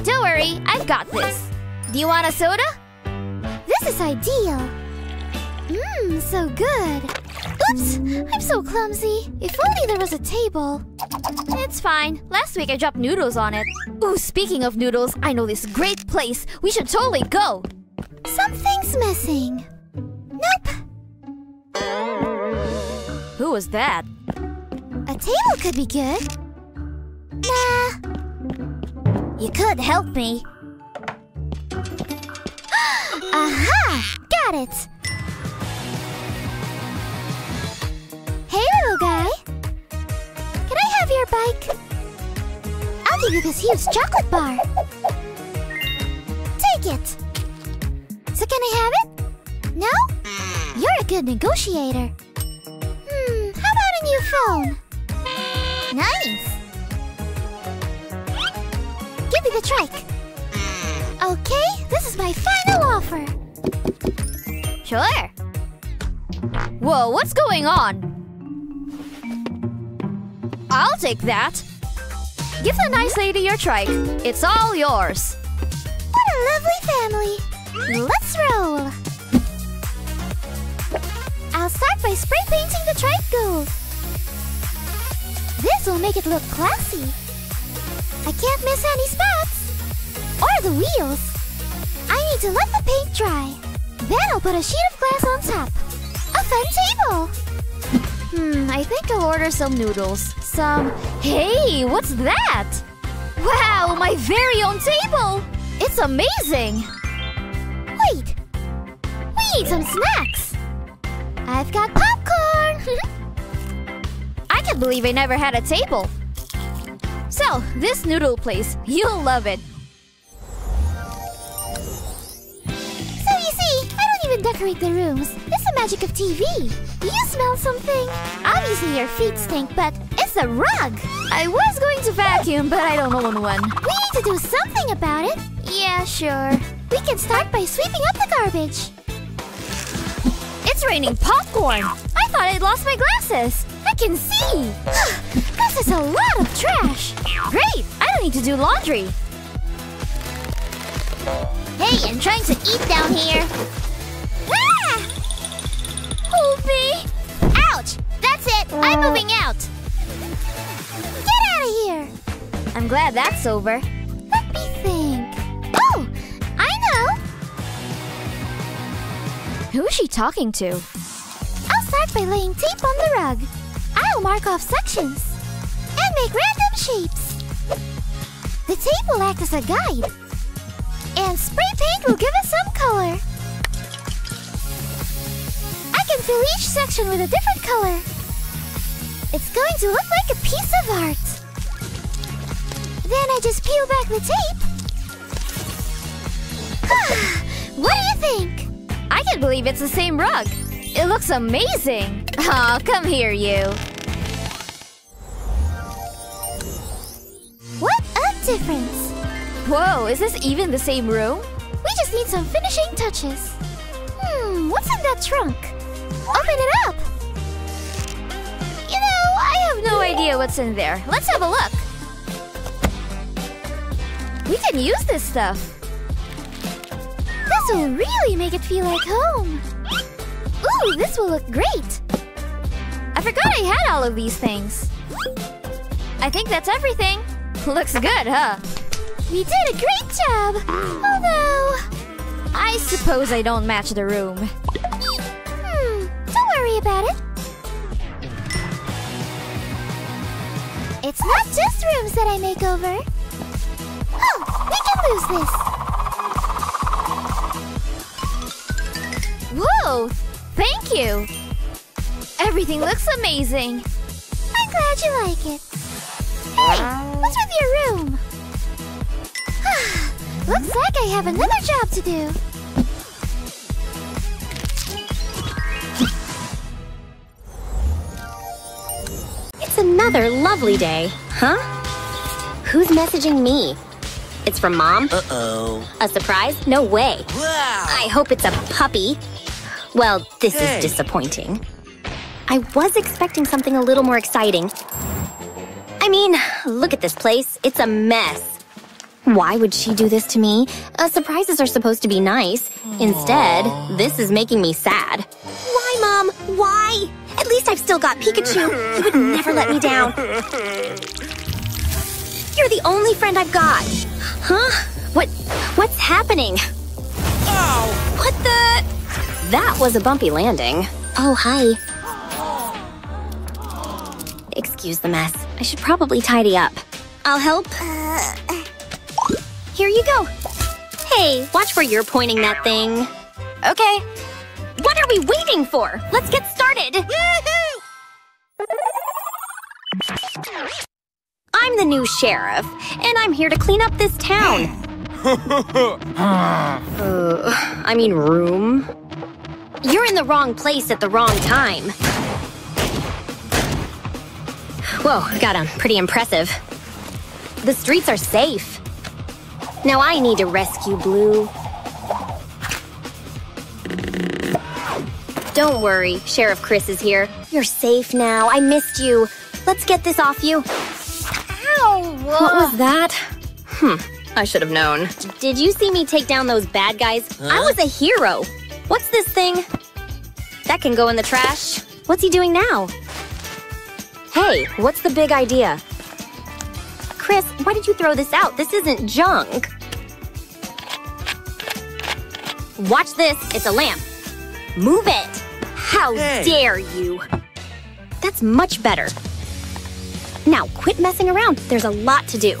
Don't worry, I've got this. Do you want a soda? This is ideal. Mmm, so good. Oops, I'm so clumsy. If only there was a table. It's fine. Last week I dropped noodles on it. Ooh, speaking of noodles, I know this great place. We should totally go. Something's missing. Nope. Who was that? A table could be good. Nah. You could help me. (gasps) Aha! Got it! Hey, little guy. Can I have your bike? I'll give you this huge chocolate bar. Take it. So can I have it? No? You're a good negotiator. Hmm, how about a new phone? Nice. Give me the trike. Okay, this is my final offer. Sure. Whoa, what's going on? I'll take that. Give the nice lady your trike. It's all yours. What a lovely family. Let's roll. I'll start by spray painting the trike gold. This will make it look classy. I can't miss any spots. Or the wheels. I need to let the paint dry. Then I'll put a sheet of glass on top. A fun table. Hmm, I think I'll order some noodles. Some. Hey, what's that? Wow, my very own table! It's amazing! Wait. We need some snacks. I've got popcorn. (laughs) I can't believe I never had a table. So, this noodle place, you'll love it. So you see, I don't even decorate the rooms. It's the magic of TV. You smell something? Obviously your feet stink, but it's a rug. I was going to vacuum, but I don't own one. We need to do something about it. Yeah, sure. We can start by sweeping up the garbage. It's raining popcorn! I thought I'd lost my glasses! I can see! (sighs) this is a lot of trash. Great! I don't need to do laundry. Hey, I'm trying to eat down here. Ah! Me! Ouch! That's it. I'm moving out. I'm glad that's over. Let me think. Oh, I know. Who is she talking to? I'll start by laying tape on the rug. I'll mark off sections and make random shapes. The tape will act as a guide. And spray paint will give us some color. I can fill each section with a different color. It's going to look like a piece of art. Then I just peel back the tape. (sighs) what do you think? I can't believe it's the same rug. It looks amazing. Aw, come here, you. What a difference! Whoa, is this even the same room? We just need some finishing touches. Hmm, what's in that trunk? Open it up! You know, I have no idea what's in there. Let's have a look. We can use this stuff. This will really make it feel like home. Ooh, this will look great. I forgot I had all of these things. I think that's everything. (laughs) Looks good, huh? We did a great job. Although, I suppose I don't match the room. hmm, don't worry about it. It's not just rooms that I make over. Oh, we can lose this. Whoa! Thank you! Everything looks amazing! I'm glad you like it. Hey, what's with your room? (sighs) Looks like I have another job to do. It's another lovely day. Huh? Who's messaging me? It's from mom? Uh-oh. A surprise? No way. Wow. I hope it's a puppy. Well, this is disappointing. I was expecting something a little more exciting. I mean, look at this place. It's a mess. Why would she do this to me? Uh, surprises are supposed to be nice. Instead, this is making me sad. Why, Mom? Why? At least I've still got Pikachu. He would never let me down. (laughs) You're the only friend I've got. Huh? What? What's happening? Oh! What the? That was a bumpy landing. Oh, hi. Excuse the mess. I should probably tidy up. I'll help. Uh. Here you go. Hey, watch where you're pointing that thing. Okay. What are we waiting for? Let's get started. I'm the new sheriff, and I'm here to clean up this town. (laughs) uh, I mean room. You're in the wrong place at the wrong time. Whoa, got him. Pretty impressive. The streets are safe. Now I need to rescue Blue. Don't worry, Sheriff Chris is here. You're safe now. I missed you. Let's get this off you. Ow! What was that? Hmm, I should have known. Did you see me take down those bad guys? I was a hero. What's this thing? That can go in the trash. What's he doing now? Hey, what's the big idea? Chris, why did you throw this out? This isn't junk. Watch this. It's a lamp. Move it. How dare you? That's much better. Now, quit messing around. There's a lot to do.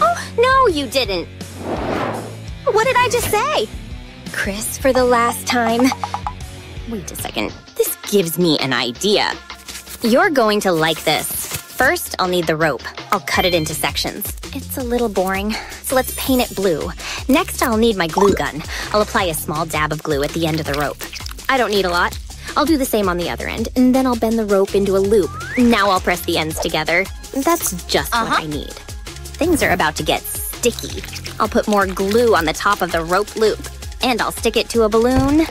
Oh, no, you didn't. What did I just say? Chris, for the last time. Wait a second. This gives me an idea. You're going to like this. First, I'll need the rope. I'll cut it into sections. It's a little boring, so let's paint it blue. Next, I'll need my glue gun. I'll apply a small dab of glue at the end of the rope. I don't need a lot. I'll do the same on the other end, and then I'll bend the rope into a loop. Now I'll press the ends together. That's just what uh-huh. I need. Things are about to get sticky. I'll put more glue on the top of the rope loop, and I'll stick it to a balloon.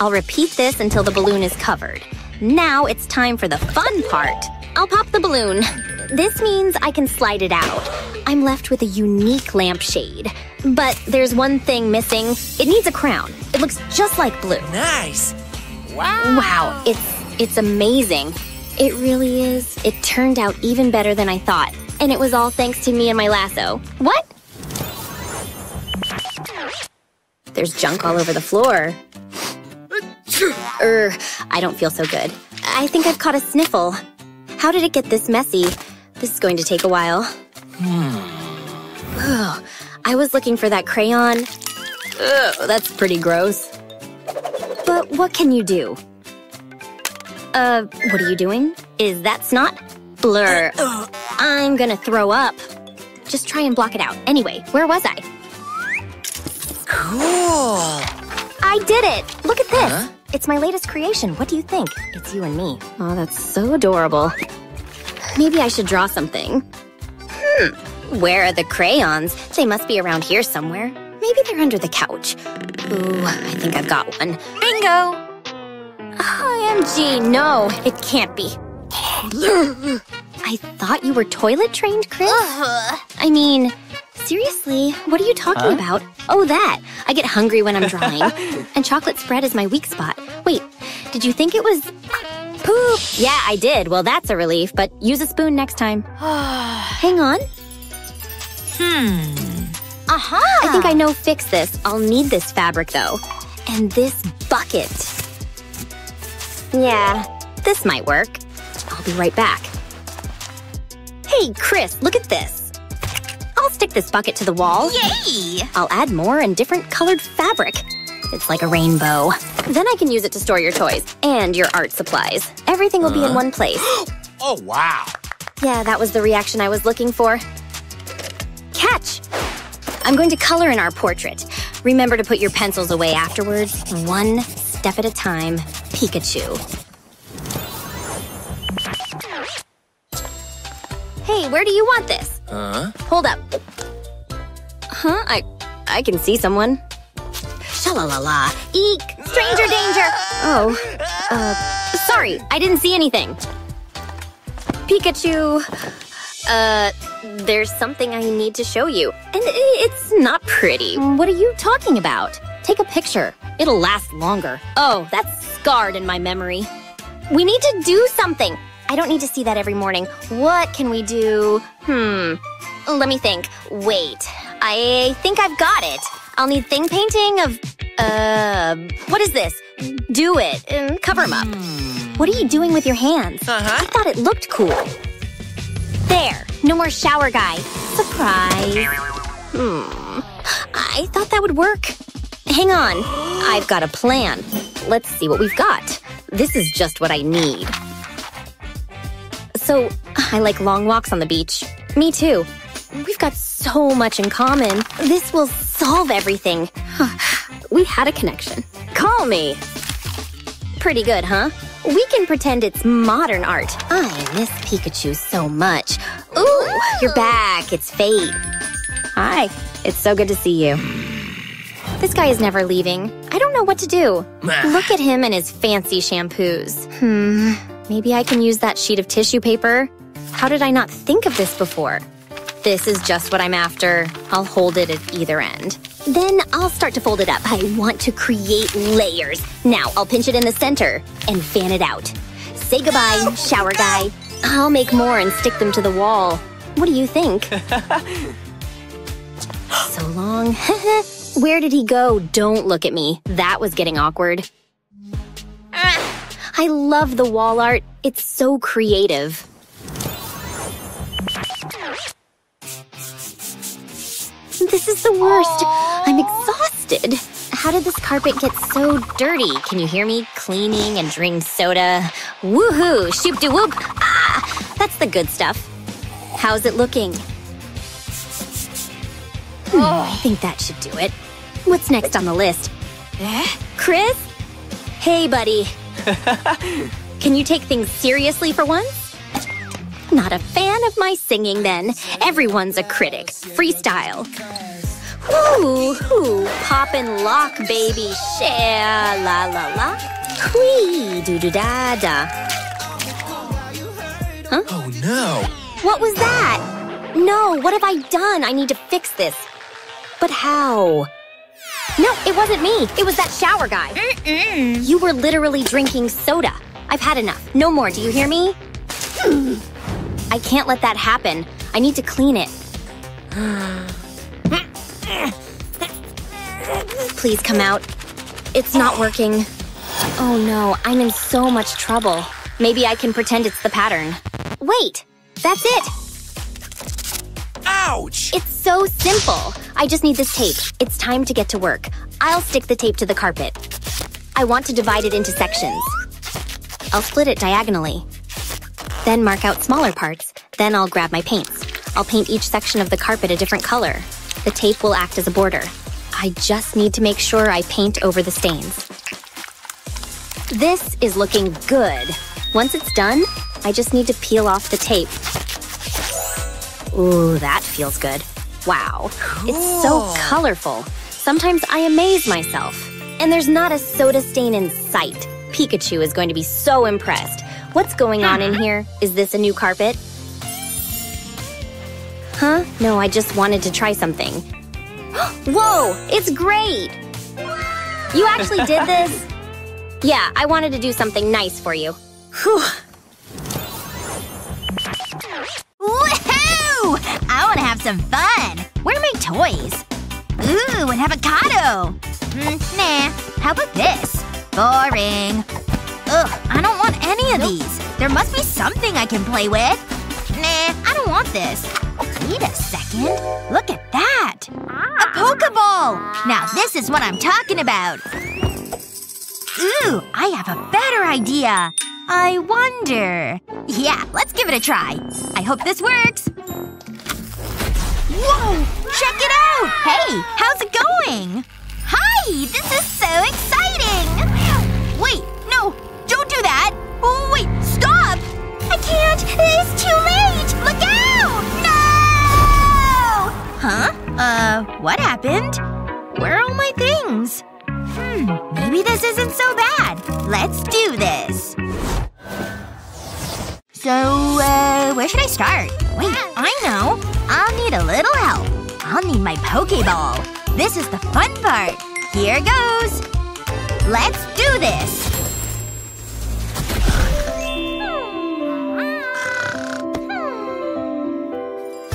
I'll repeat this until the balloon is covered. Now it's time for the fun part. I'll pop the balloon. This means I can slide it out. I'm left with a unique lampshade. But there's one thing missing. It needs a crown. It looks just like blue. Nice. Wow, it's it's amazing. It really is. It turned out even better than I thought. And it was all thanks to me and my lasso. What? There's junk all over the floor. Er, I don't feel so good. I think I've caught a sniffle. How did it get this messy? This is going to take a while. Ugh, I was looking for that crayon. Ugh, that's pretty gross. But what can you do? Uh, what are you doing? Is that snot? Blur. I'm gonna throw up. Just try and block it out. Anyway, where was I? Cool. I did it! Look at this! It's my latest creation. What do you think? It's you and me. Oh, that's so adorable. Maybe I should draw something. Hmm. Where are the crayons? They must be around here somewhere. Maybe they're under the couch. Ooh, I think I've got one. Bingo! Oh, OMG, no, it can't be. I thought you were toilet trained, Chris? I mean, seriously, what are you talking about? Oh, that. I get hungry when I'm drawing. (laughs) and chocolate spread is my weak spot. Wait, did you think it was poop? Yeah, I did. Well, that's a relief, but use a spoon next time. (sighs) Hang on. Hmm. Aha! I think I know fix this. I'll need this fabric though. And this bucket. Yeah, this might work. I'll be right back. Hey, Chris, look at this. I'll stick this bucket to the wall. Yay! I'll add more and different colored fabric. It's like a rainbow. Then I can use it to store your toys and your art supplies. Everything will be in uh-huh. one place. (gasps) Oh, wow. Yeah, that was the reaction I was looking for. I'm going to color in our portrait. Remember to put your pencils away afterwards. One step at a time. Pikachu. Hey, where do you want this? Huh? Hold up. Huh? I I can see someone. Sha-la-la-la. Eek! Stranger danger! Oh. Uh, sorry, I didn't see anything. Pikachu. Uh, there's something I need to show you. And it's not pretty. What are you talking about? Take a picture. It'll last longer. Oh, that's scarred in my memory. We need to do something. I don't need to see that every morning. What can we do? Hmm. Let me think. Wait. I think I've got it. I'll need thing painting of. Uh. What is this? Do it. Cover cover 'em up. What are you doing with your hands? Uh-huh. I thought it looked cool. There. No more shower guy. Surprise. Hmm. I thought that would work. Hang on. I've got a plan. Let's see what we've got. This is just what I need. So, I like long walks on the beach. Me too. We've got so much in common. This will solve everything. we had a connection. Call me. Pretty good, huh? We can pretend it's modern art. I miss Pikachu so much. Ooh, you're back. It's fate. Hi. It's so good to see you. This guy is never leaving. I don't know what to do. (sighs) Look at him and his fancy shampoos. Hmm. Maybe I can use that sheet of tissue paper. How did I not think of this before? This is just what I'm after. I'll hold it at either end. Then I'll start to fold it up. I want to create layers. Now I'll pinch it in the center and fan it out. Say goodbye, (laughs) shower guy. I'll make more and stick them to the wall. What do you think? (laughs) so long. (laughs) Where did he go? Don't look at me. That was getting awkward. Ah, I love the wall art. It's so creative. (laughs) This is the worst. I'm exhausted. How did this carpet get so dirty? Can you hear me cleaning and drink soda? Woohoo! Shoop de whoop! Ah, that's the good stuff. How's it looking? Hmm, I think that should do it. What's next on the list? Eh? Chris? Hey, buddy. (laughs) Can you take things seriously for once? Not a fan of my singing, then. Everyone's a critic. Freestyle. Whoo, whoo, pop and lock, baby. Share, la la la. Whee, doo doo da da. Huh? Oh no. What was that? No, what have I done? I need to fix this. But how? No, it wasn't me. It was that shower guy. You were literally drinking soda. I've had enough. No more, do you hear me? I can't let that happen. I need to clean it. Please come out. It's not working. Oh no, I'm in so much trouble. Maybe I can pretend it's the pattern. Wait, that's it. Ouch! It's so simple. I just need this tape. It's time to get to work. I'll stick the tape to the carpet. I want to divide it into sections. I'll split it diagonally. Then mark out smaller parts. Then I'll grab my paints. I'll paint each section of the carpet a different color. The tape will act as a border. I just need to make sure I paint over the stains. This is looking good. Once it's done, I just need to peel off the tape. Ooh, that feels good. Wow. It's so colorful. Sometimes I amaze myself. And there's not a soda stain in sight. Pikachu is going to be so impressed. What's going on in here? Is this a new carpet? Huh? No, I just wanted to try something. (gasps) Whoa! It's great! You actually did (laughs) this? Yeah, I wanted to do something nice for you. Whew. Woohoo! I want to have some fun. Where are my toys? Ooh, an avocado. Mm, nah. How about this? Boring. Ugh, I don't want any of these. There must be something I can play with. Nah, I don't want this. Wait a second. Look at that. A ah. Pokeball! Now this is what I'm talking about. Ooh, I have a better idea. I wonder. Yeah, let's give it a try. I hope this works. Whoa! Check it out! Hey, how's it going? Hi! This is so exciting! Wait, no! Don't do that! Oh, wait, stop! I can't! It's too late! Look out! No! Huh? Uh, what happened? Where are all my things? Hmm, maybe this isn't so bad. Let's do this. So, uh, where should I start? Wait, I know. I'll need a little help. I'll need my Pokeball. This is the fun part. Here goes. Let's do this.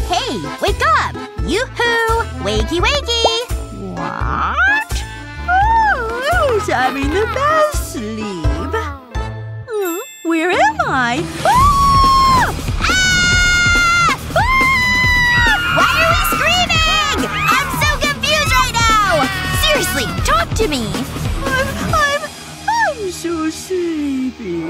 Hey, wake up! Yoo-hoo! Wakey wakey! What? Oh, who's having the best sleep? Hmm, where am I? Ah! Ah! Ah! Why are we screaming? I'm so confused right now! Seriously, talk to me! I'm, I'm, So (laughs) sleepy.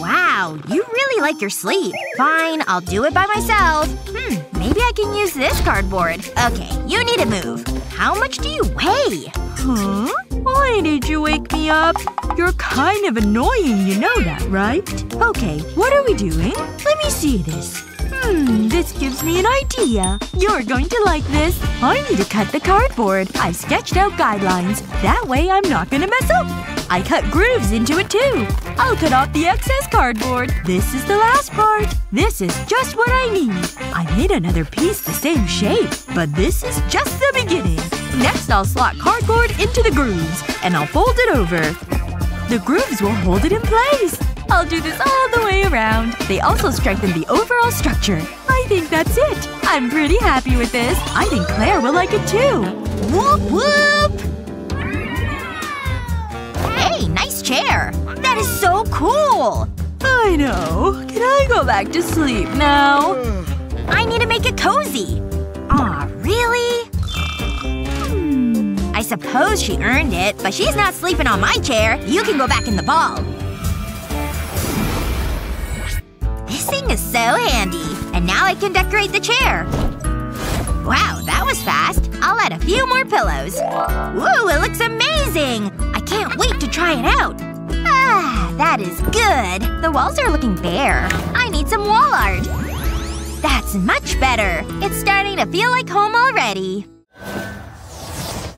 Wow, you really like your sleep. Fine, I'll do it by myself. Hmm, maybe I can use this cardboard. Okay, you need to move. How much do you weigh? Huh? Why did you wake me up? You're kind of annoying, you know that, right? Okay, what are we doing? Let me see this. Hmm, this gives me an idea. You're going to like this. I need to cut the cardboard. I've sketched out guidelines. That way I'm not gonna mess up. I cut grooves into it too. I'll cut off the excess cardboard. This is the last part. This is just what I need. I made another piece the same shape. But this is just the beginning. Next I'll slot cardboard into the grooves. And I'll fold it over. The grooves will hold it in place. I'll do this all the way around. They also strengthen the overall structure. I think that's it. I'm pretty happy with this. I think Claire will like it too. Whoop whoop! Hey, nice chair. That is so cool! I know. Can I go back to sleep now? I need to make it cozy. Aw, really? Hmm. I suppose she earned it, but she's not sleeping on my chair. You can go back in the ball. Is so handy. And now I can decorate the chair. Wow, that was fast. I'll add a few more pillows. Woo, it looks amazing! I can't wait to try it out. Ah, that is good. The walls are looking bare. I need some wall art. That's much better. It's starting to feel like home already.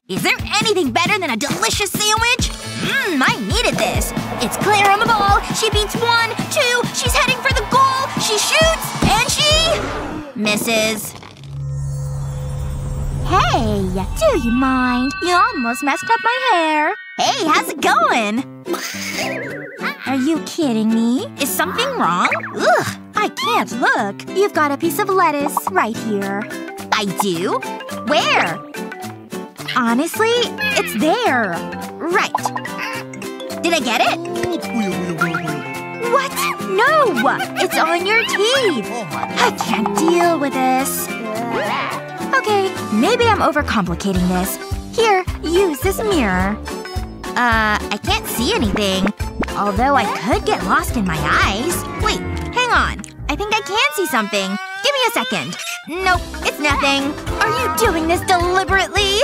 Is there anything better than a delicious sandwich? Mmm, I needed this. It's Claire on the ball. She beats one, two, she's heading for the goal, she shoots, and she… misses. Hey, do you mind? You almost messed up my hair. Hey, how's it going? Are you kidding me? Is something wrong? Ugh, I can't look. You've got a piece of lettuce right here. I do? Where? Honestly, it's there. Right. Did I get it? What? No! It's on your teeth! I can't deal with this. Okay, maybe I'm overcomplicating this. Here, use this mirror. Uh, I can't see anything. Although I could get lost in my eyes. Wait, hang on. I think I can see something. Give me a second. Nope, it's nothing. Are you doing this deliberately?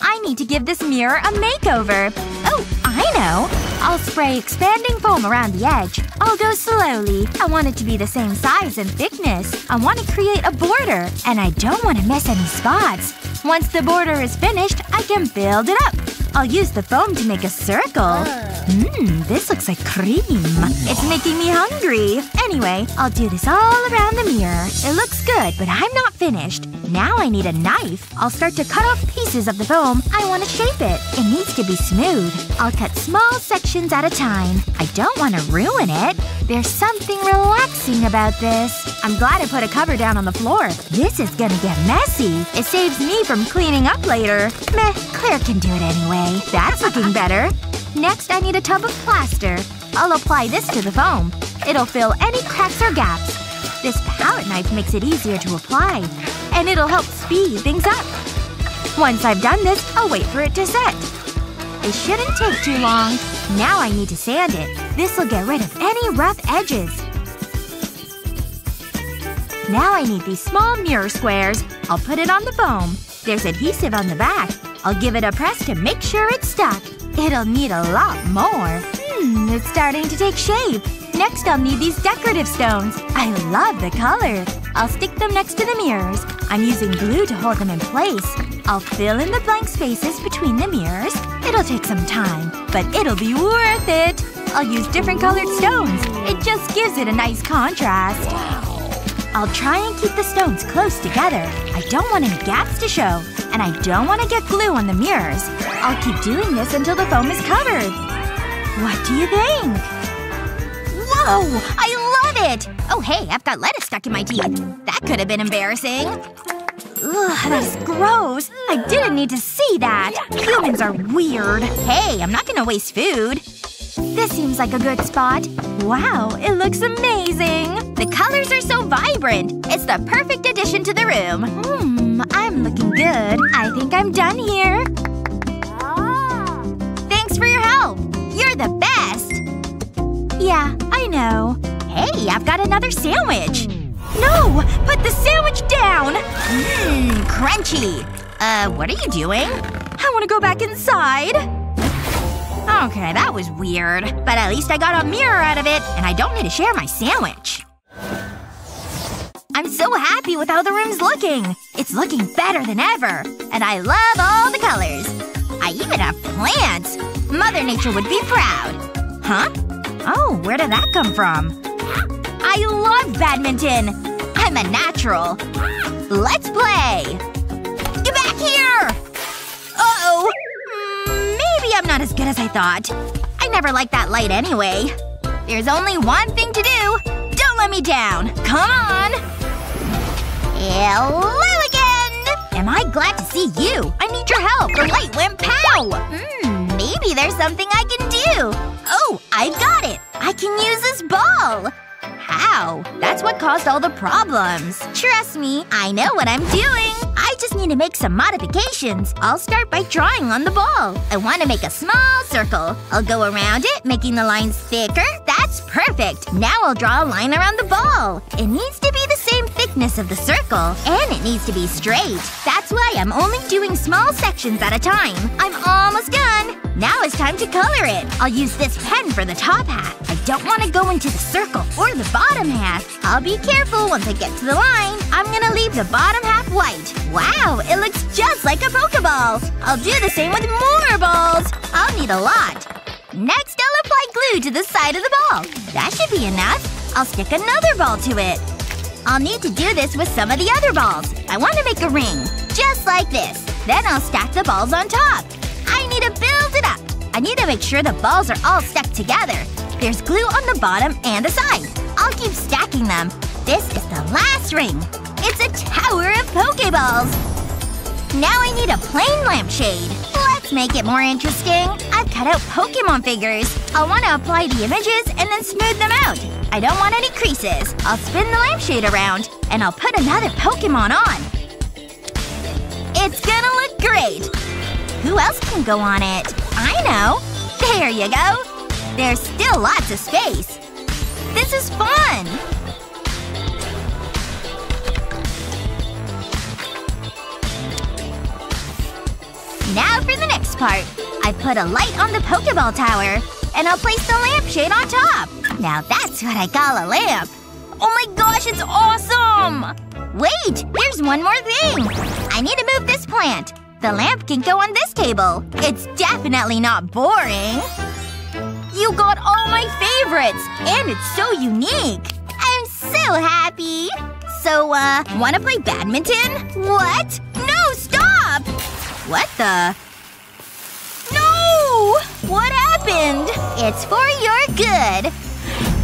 I need to give this mirror a makeover. Oh, I know. I'll spray expanding foam around the edge. I'll go slowly. I want it to be the same size and thickness. I want to create a border. And I don't want to miss any spots. Once the border is finished, I can build it up. I'll use the foam to make a circle. Mmm, this looks like cream. It's making me hungry. Anyway, I'll do this all around the mirror. It looks good, but I'm not finished. Now I need a knife. I'll start to cut off pieces of the foam. I want to shape it. It needs to be smooth. I'll cut small sections at a time. I don't want to ruin it. There's something relaxing about this. I'm glad I put a cover down on the floor. This is gonna get messy. It saves me from cleaning up later. Meh, Claire can do it anyway. That's looking better. Next, I need a tub of plaster. I'll apply this to the foam. It'll fill any cracks or gaps. This palette knife makes it easier to apply. And it'll help speed things up. Once I've done this, I'll wait for it to set. It shouldn't take too long. Now I need to sand it. This'll get rid of any rough edges. Now I need these small mirror squares. I'll put it on the foam. There's adhesive on the back. I'll give it a press to make sure it's stuck. It'll need a lot more. Hmm, it's starting to take shape. Next I'll need these decorative stones. I love the color. I'll stick them next to the mirrors. I'm using glue to hold them in place. I'll fill in the blank spaces between the mirrors. It'll take some time, but it'll be worth it. I'll use different colored stones. It just gives it a nice contrast. I'll try and keep the stones close together. I don't want any gaps to show. And I don't want to get glue on the mirrors. I'll keep doing this until the foam is covered. What do you think? Whoa! I love it! Oh hey, I've got lettuce stuck in my teeth. That could have been embarrassing. Ugh, that's gross. I didn't need to see that. Humans are weird. Hey, I'm not gonna waste food. This seems like a good spot. Wow, it looks amazing! The colors are so vibrant. It's the perfect addition to the room. Hmm, I'm looking good. I think I'm done here. Thanks for your help. You're the best. Yeah, I know. Hey, I've got another sandwich. No! Put the sandwich down! Mmm, crunchy. Uh, what are you doing? I want to go back inside. Okay, that was weird. But at least I got a mirror out of it, and I don't need to share my sandwich. I'm so happy with how the room's looking. It's looking better than ever. And I love all the colors. I even have plants. Mother Nature would be proud. Huh? Oh, where did that come from? I love badminton! I'm a natural. Let's play! Get back here! Uh-oh. Maybe I'm not as good as I thought. I never liked that light anyway. There's only one thing to do. Don't let me down. Come on! Hello again! Am I glad to see you? I need your help. The light went pow! Hmm, maybe there's something I can do. Oh, I got it! I can use this ball! How? That's what caused all the problems. Trust me, I know what I'm doing. I just need to make some modifications. I'll start by drawing on the ball. I want to make a small circle. I'll go around it, making the lines thicker. That's perfect! Now I'll draw a line around the ball. It needs to be the same thickness of the circle. And it needs to be straight. That's why I'm only doing small sections at a time. I'm almost done. Now it's time to color it. I'll use this pen for the top hat. I don't want to go into the circle or the bottom half. I'll be careful once I get to the line. I'm gonna leave the bottom half white. Wow, it looks just like a Pokeball. I'll do the same with more balls. I'll need a lot. Next, I'll apply glue to the side of the ball. That should be enough. I'll stick another ball to it. I'll need to do this with some of the other balls. I want to make a ring. Just like this. Then I'll stack the balls on top. I need to build it up. I need to make sure the balls are all stuck together. There's glue on the bottom and the side. I'll keep stacking them. This is the last ring. It's a tower of Pokeballs! Now I need a plain lampshade. Let's make it more interesting. I've cut out Pokemon figures. I'll want to apply the images and then smooth them out. I don't want any creases. I'll spin the lampshade around. And I'll put another Pokemon on. It's gonna look great! Who else can go on it? I know! There you go! There's still lots of space. This is fun! Now for the next part. I put a light on the Pokeball tower. And I'll place the lampshade on top. Now that's what I call a lamp. Oh my gosh, it's awesome! Wait! There's one more thing! I need to move this plant. The lamp can go on this table. It's definitely not boring. You got all my favorites! And it's so unique! I'm so happy! So, uh, wanna play badminton? What? No, stop! What the? No! What happened? It's for your good.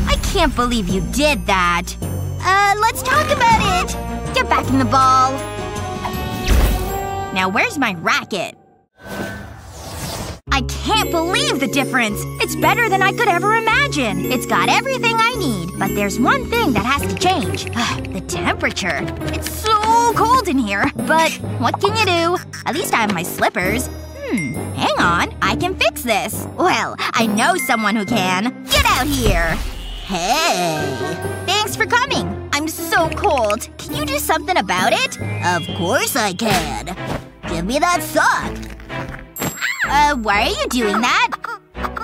I can't believe you did that. Uh, let's talk about it. Get back in the ball. Now where's my racket? I can't believe the difference! It's better than I could ever imagine! It's got everything I need, but there's one thing that has to change. (sighs) the temperature. It's so cold in here. But what can you do? At least I have my slippers. Hmm, hang on. I can fix this. Well, I know someone who can. Get out here! Hey. Thanks for coming. I'm so cold. Can you do something about it? Of course I can. Give me that sock. Uh, why are you doing that?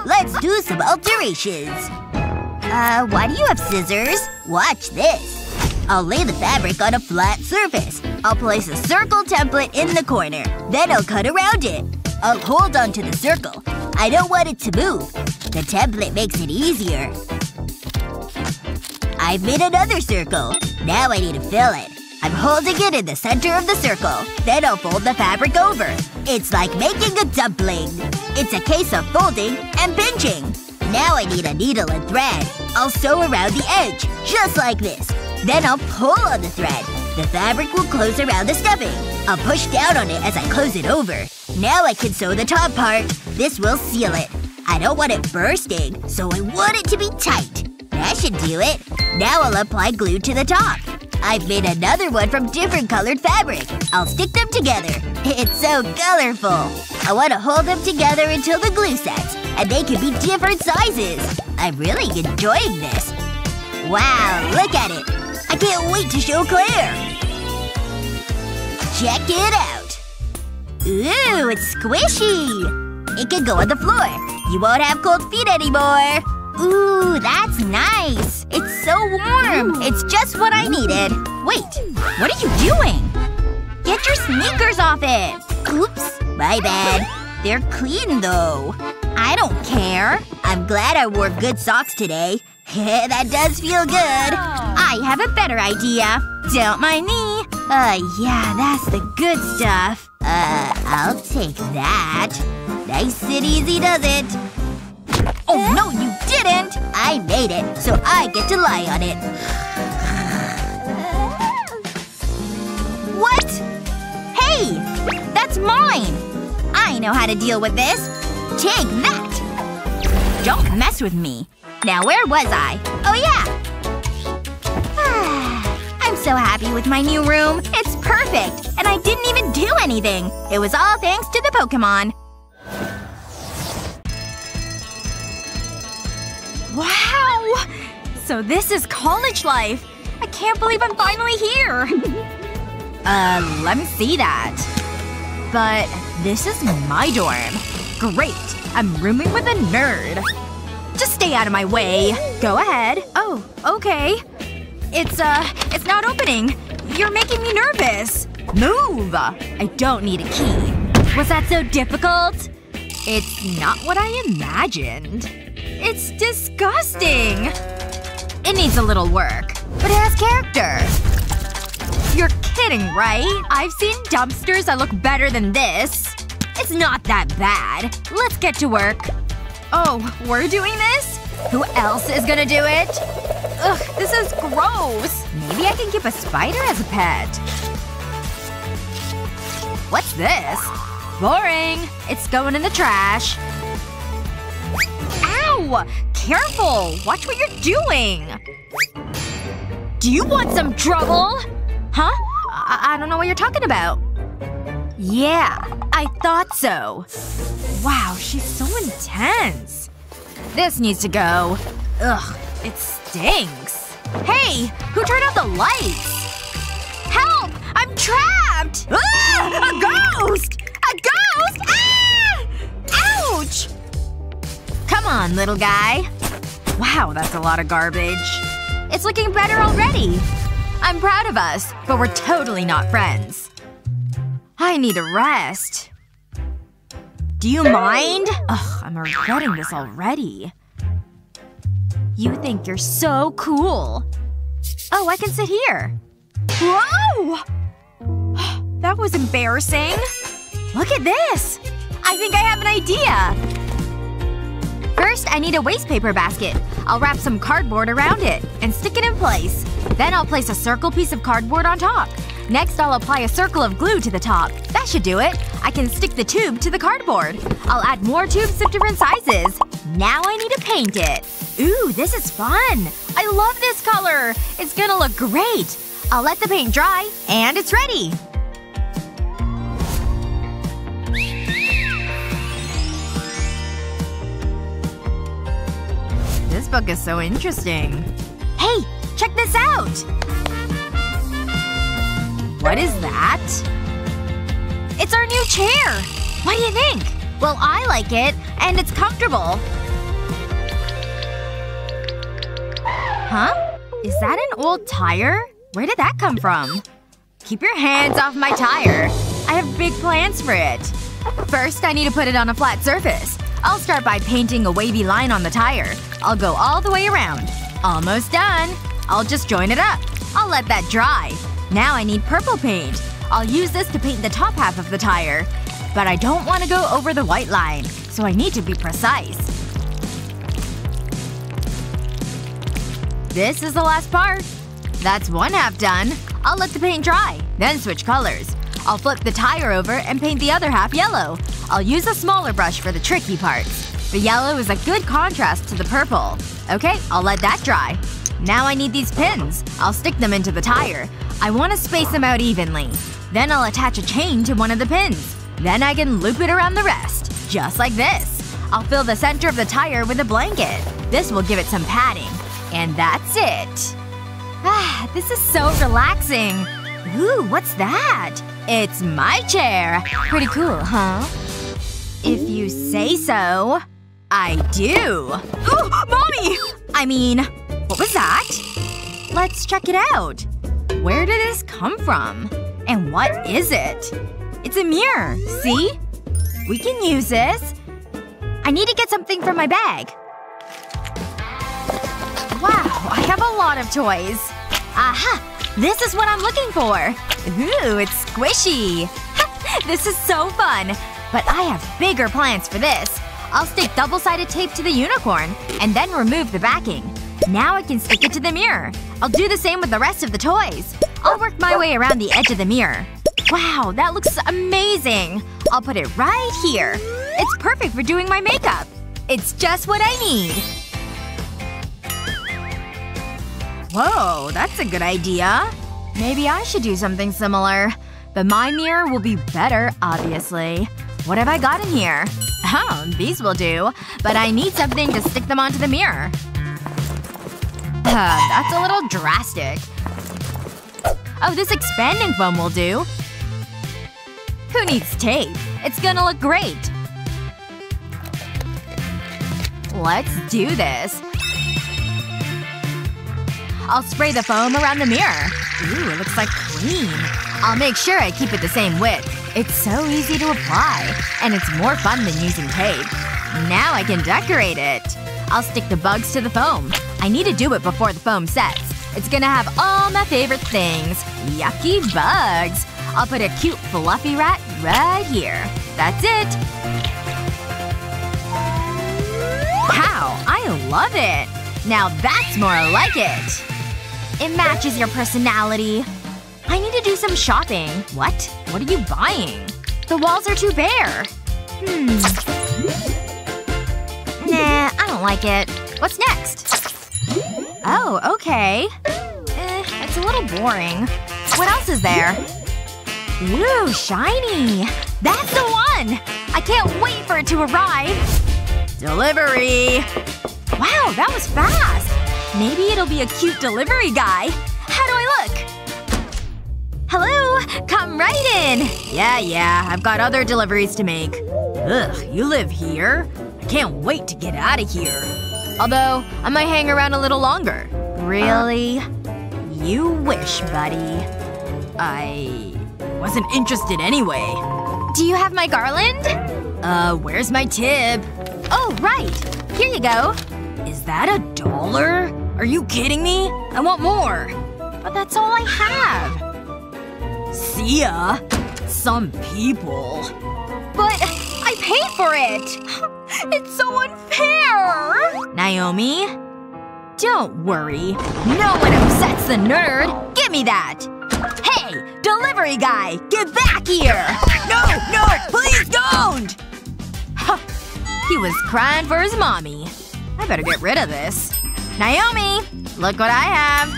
Let's do some alterations. Uh, why do you have scissors? Watch this. I'll lay the fabric on a flat surface. I'll place a circle template in the corner. Then I'll cut around it. I'll hold onto the circle. I don't want it to move. The template makes it easier. I've made another circle. Now I need to fill it. I'm holding it in the center of the circle. Then I'll fold the fabric over. It's like making a dumpling. It's a case of folding and pinching. Now I need a needle and thread. I'll sew around the edge, just like this. Then I'll pull on the thread. The fabric will close around the stuffing. I'll push down on it as I close it over. Now I can sew the top part. This will seal it. I don't want it bursting, so I want it to be tight. That should do it. Now I'll apply glue to the top. I've made another one from different colored fabric. I'll stick them together. (laughs) It's so colorful. I want to hold them together until the glue sets. And they can be different sizes. I'm really enjoying this. Wow, look at it. I can't wait to show Claire! Check it out! Ooh, it's squishy! It can go on the floor. You won't have cold feet anymore. Ooh, that's nice. It's so warm. It's just what I needed. Wait. What are you doing? Get your sneakers off it! Oops. My bad. They're clean, though. I don't care. I'm glad I wore good socks today. (laughs) that does feel good. I have a better idea. Don't mind me. Uh, yeah, that's the good stuff. Uh, I'll take that. Nice and easy does it. Oh no, you didn't! I made it, so I get to lie on it. (sighs) What? Hey! That's mine! I know how to deal with this. Take that! Don't mess with me. Now where was I? Oh yeah! (sighs) I'm so happy with my new room. It's perfect! And I didn't even do anything. It was all thanks to the Pokemon. Wow! So this is college life. I can't believe I'm finally here. (laughs) uh, let me see that. But this is my dorm. Great. I'm rooming with a nerd. Just stay out of my way. Go ahead. Oh, okay. It's, uh, it's not opening. You're making me nervous. Move! I don't need a key. Was that so difficult? It's not what I imagined. It's disgusting! It needs a little work. But it has character. You're kidding, right? I've seen dumpsters that look better than this. It's not that bad. Let's get to work. Oh, we're doing this? Who else is gonna do it? Ugh, this is gross. Maybe I can keep a spider as a pet. What's this? Boring. It's going in the trash. Careful! Watch what you're doing! Do you want some trouble? Huh? I, I don't know what you're talking about. Yeah, I thought so. Wow, she's so intense. This needs to go. Ugh, it stinks. Hey! Who turned off the lights? Help! I'm trapped! Ah! A ghost! A ghost! Come on, little guy. Wow, that's a lot of garbage. It's looking better already. I'm proud of us, but we're totally not friends. I need a rest. Do you mind? Ugh, I'm regretting this already. You think you're so cool. Oh, I can sit here. Whoa! (gasps) That was embarrassing. Look at this! I think I have an idea! First, I need a waste paper basket. I'll wrap some cardboard around it and stick it in place. Then I'll place a circle piece of cardboard on top. Next, I'll apply a circle of glue to the top. That should do it. I can stick the tube to the cardboard. I'll add more tubes of different sizes. Now I need to paint it. Ooh, this is fun! I love this color! It's gonna look great! I'll let the paint dry, and it's ready! This book is so interesting. Hey! Check this out! What is that? It's our new chair! What do you think? Well, I like it. And it's comfortable. Huh? Is that an old tire? Where did that come from? Keep your hands off my tire. I have big plans for it. First, I need to put it on a flat surface. I'll start by painting a wavy line on the tire. I'll go all the way around. Almost done. I'll just join it up. I'll let that dry. Now I need purple paint. I'll use this to paint the top half of the tire. But I don't want to go over the white line, so I need to be precise. This is the last part. That's one half done. I'll let the paint dry, then switch colors. I'll flip the tire over and paint the other half yellow. I'll use a smaller brush for the tricky parts. The yellow is a good contrast to the purple. Okay, I'll let that dry. Now I need these pins. I'll stick them into the tire. I want to space them out evenly. Then I'll attach a chain to one of the pins. Then I can loop it around the rest. Just like this. I'll fill the center of the tire with a blanket. This will give it some padding. And that's it. Ah, this is so relaxing. Ooh, what's that? It's my chair. Pretty cool, huh? If you say so. I do. Oh, mommy! I mean, what was that? Let's check it out. Where did this come from? And what is it? It's a mirror, see? We can use this. I need to get something from my bag. Wow, I have a lot of toys. Aha! This is what I'm looking for. Ooh, it's squishy. (laughs) this is so fun. But I have bigger plans for this. I'll stick double-sided tape to the unicorn, and then remove the backing. Now I can stick it to the mirror. I'll do the same with the rest of the toys. I'll work my way around the edge of the mirror. Wow, that looks amazing! I'll put it right here. It's perfect for doing my makeup. It's just what I need. Whoa, that's a good idea. Maybe I should do something similar. But my mirror will be better, obviously. What have I got in here? Oh, these will do. But I need something to stick them onto the mirror. Uh, that's a little drastic. Oh, this expanding foam will do. Who needs tape? It's gonna look great. Let's do this. I'll spray the foam around the mirror. Ooh, it looks like cream. I'll make sure I keep it the same width. It's so easy to apply. And it's more fun than using tape. Now I can decorate it. I'll stick the bugs to the foam. I need to do it before the foam sets. It's gonna have all my favorite things. Yucky bugs. I'll put a cute fluffy rat right here. That's it. Wow, I love it. Now that's more like it. It matches your personality. I need to do some shopping. What? What are you buying? The walls are too bare. Hmm. Nah, I don't like it. What's next? Oh, okay. Eh, it's a little boring. What else is there? Ooh, shiny! That's the one! I can't wait for it to arrive! Delivery! Wow, that was fast! Maybe it'll be a cute delivery guy. How do I look? Hello? Come right in! Yeah, yeah. I've got other deliveries to make. Ugh, you live here? I can't wait to get out of here. Although, I might hang around a little longer. Really? You wish, buddy. I… wasn't interested anyway. Do you have my garland? Uh, where's my tip? Oh, right. Here you go. Is that a dollar? Are you kidding me? I want more. But that's all I have. See ya. Some people. But I paid for it! (laughs) It's so unfair! Naomi? Don't worry. No one upsets the nerd. Give me that! Hey! Delivery guy! Get back here! No! No! Please don't! Huh. (laughs) He was crying for his mommy. I better get rid of this. Naomi! Look what I have!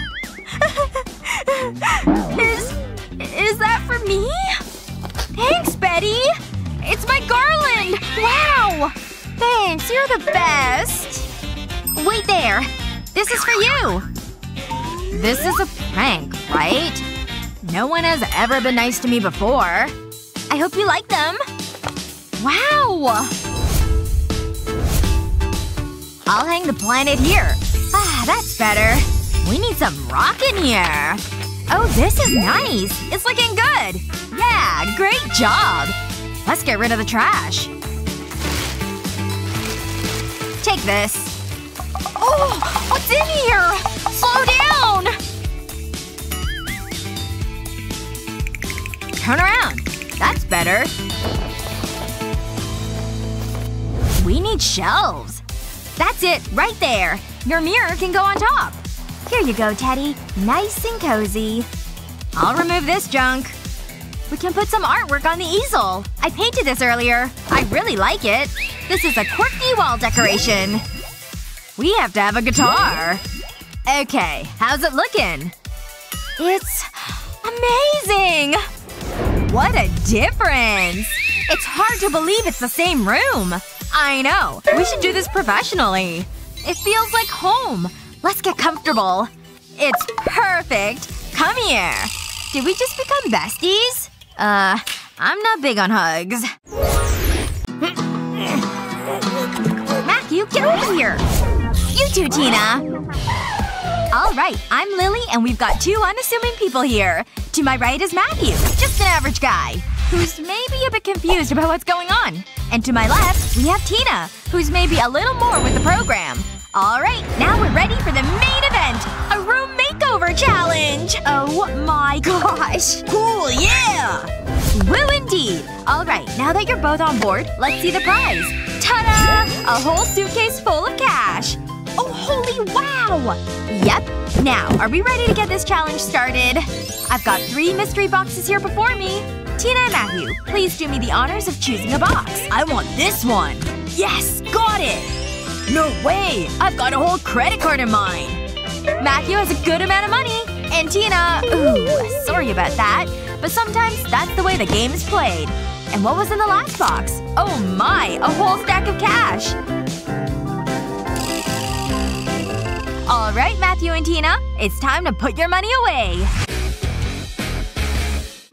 is… is that for me? Thanks, Betty! It's my garland! Wow! Thanks, you're the best! Wait there! This is for you! This is a prank, right? No one has ever been nice to me before. I hope you like them. Wow! I'll hang the planet here. Ah, that's better. We need some rock in here. Oh, this is nice. It's looking good. Yeah, great job. Let's get rid of the trash. Take this. Oh! What's in here? Slow down! Turn around. That's better. We need shelves. That's it, right there. Your mirror can go on top. Here you go, Teddy. Nice and cozy. I'll remove this junk. We can put some artwork on the easel. I painted this earlier. I really like it. This is a quirky wall decoration. We have to have a guitar. Okay, how's it looking? It's amazing! What a difference! It's hard to believe it's the same room. I know. We should do this professionally. It feels like home. Let's get comfortable. It's perfect. Come here. Did we just become besties? Uh, I'm not big on hugs. Matthew, get over here! You too, Tina. Alright, I'm Lily and we've got two unassuming people here. To my right is Matthew, just an average guy. Who's maybe a bit confused about what's going on. And to my left, we have Tina, who's maybe a little more with the program. Alright, now we're ready for the main event! A room makeover challenge! Oh my (laughs) gosh. Cool, yeah! Woo indeed! Alright, now that you're both on board, let's see the prize. Ta-da! A whole suitcase full of cash. Oh, holy wow! Yep. Now, are we ready to get this challenge started? I've got three mystery boxes here before me. Tina and Matthew, please do me the honors of choosing a box. I want this one. Yes! Got it! No way! I've got a whole credit card in mine! Matthew has a good amount of money. And Tina… Ooh, sorry about that. But sometimes that's the way the game is played. And what was in the last box? Oh my! A whole stack of cash! Alright, Matthew and Tina. It's time to put your money away.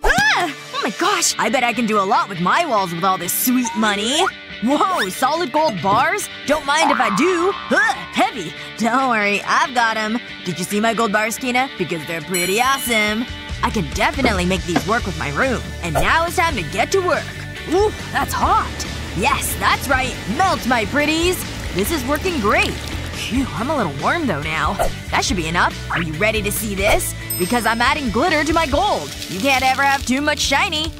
Ah! Oh my gosh! I bet I can do a lot with my walls with all this sweet money. Whoa, solid gold bars? Don't mind if I do. Ugh, heavy. Don't worry, I've got them. Did you see my gold bars, Kina? Because they're pretty awesome. I can definitely make these work with my room. And now it's time to get to work. Ooh, that's hot. Yes, that's right. Melt, my pretties. This is working great. Phew, I'm a little warm though now. That should be enough. Are you ready to see this? Because I'm adding glitter to my gold. You can't ever have too much shiny.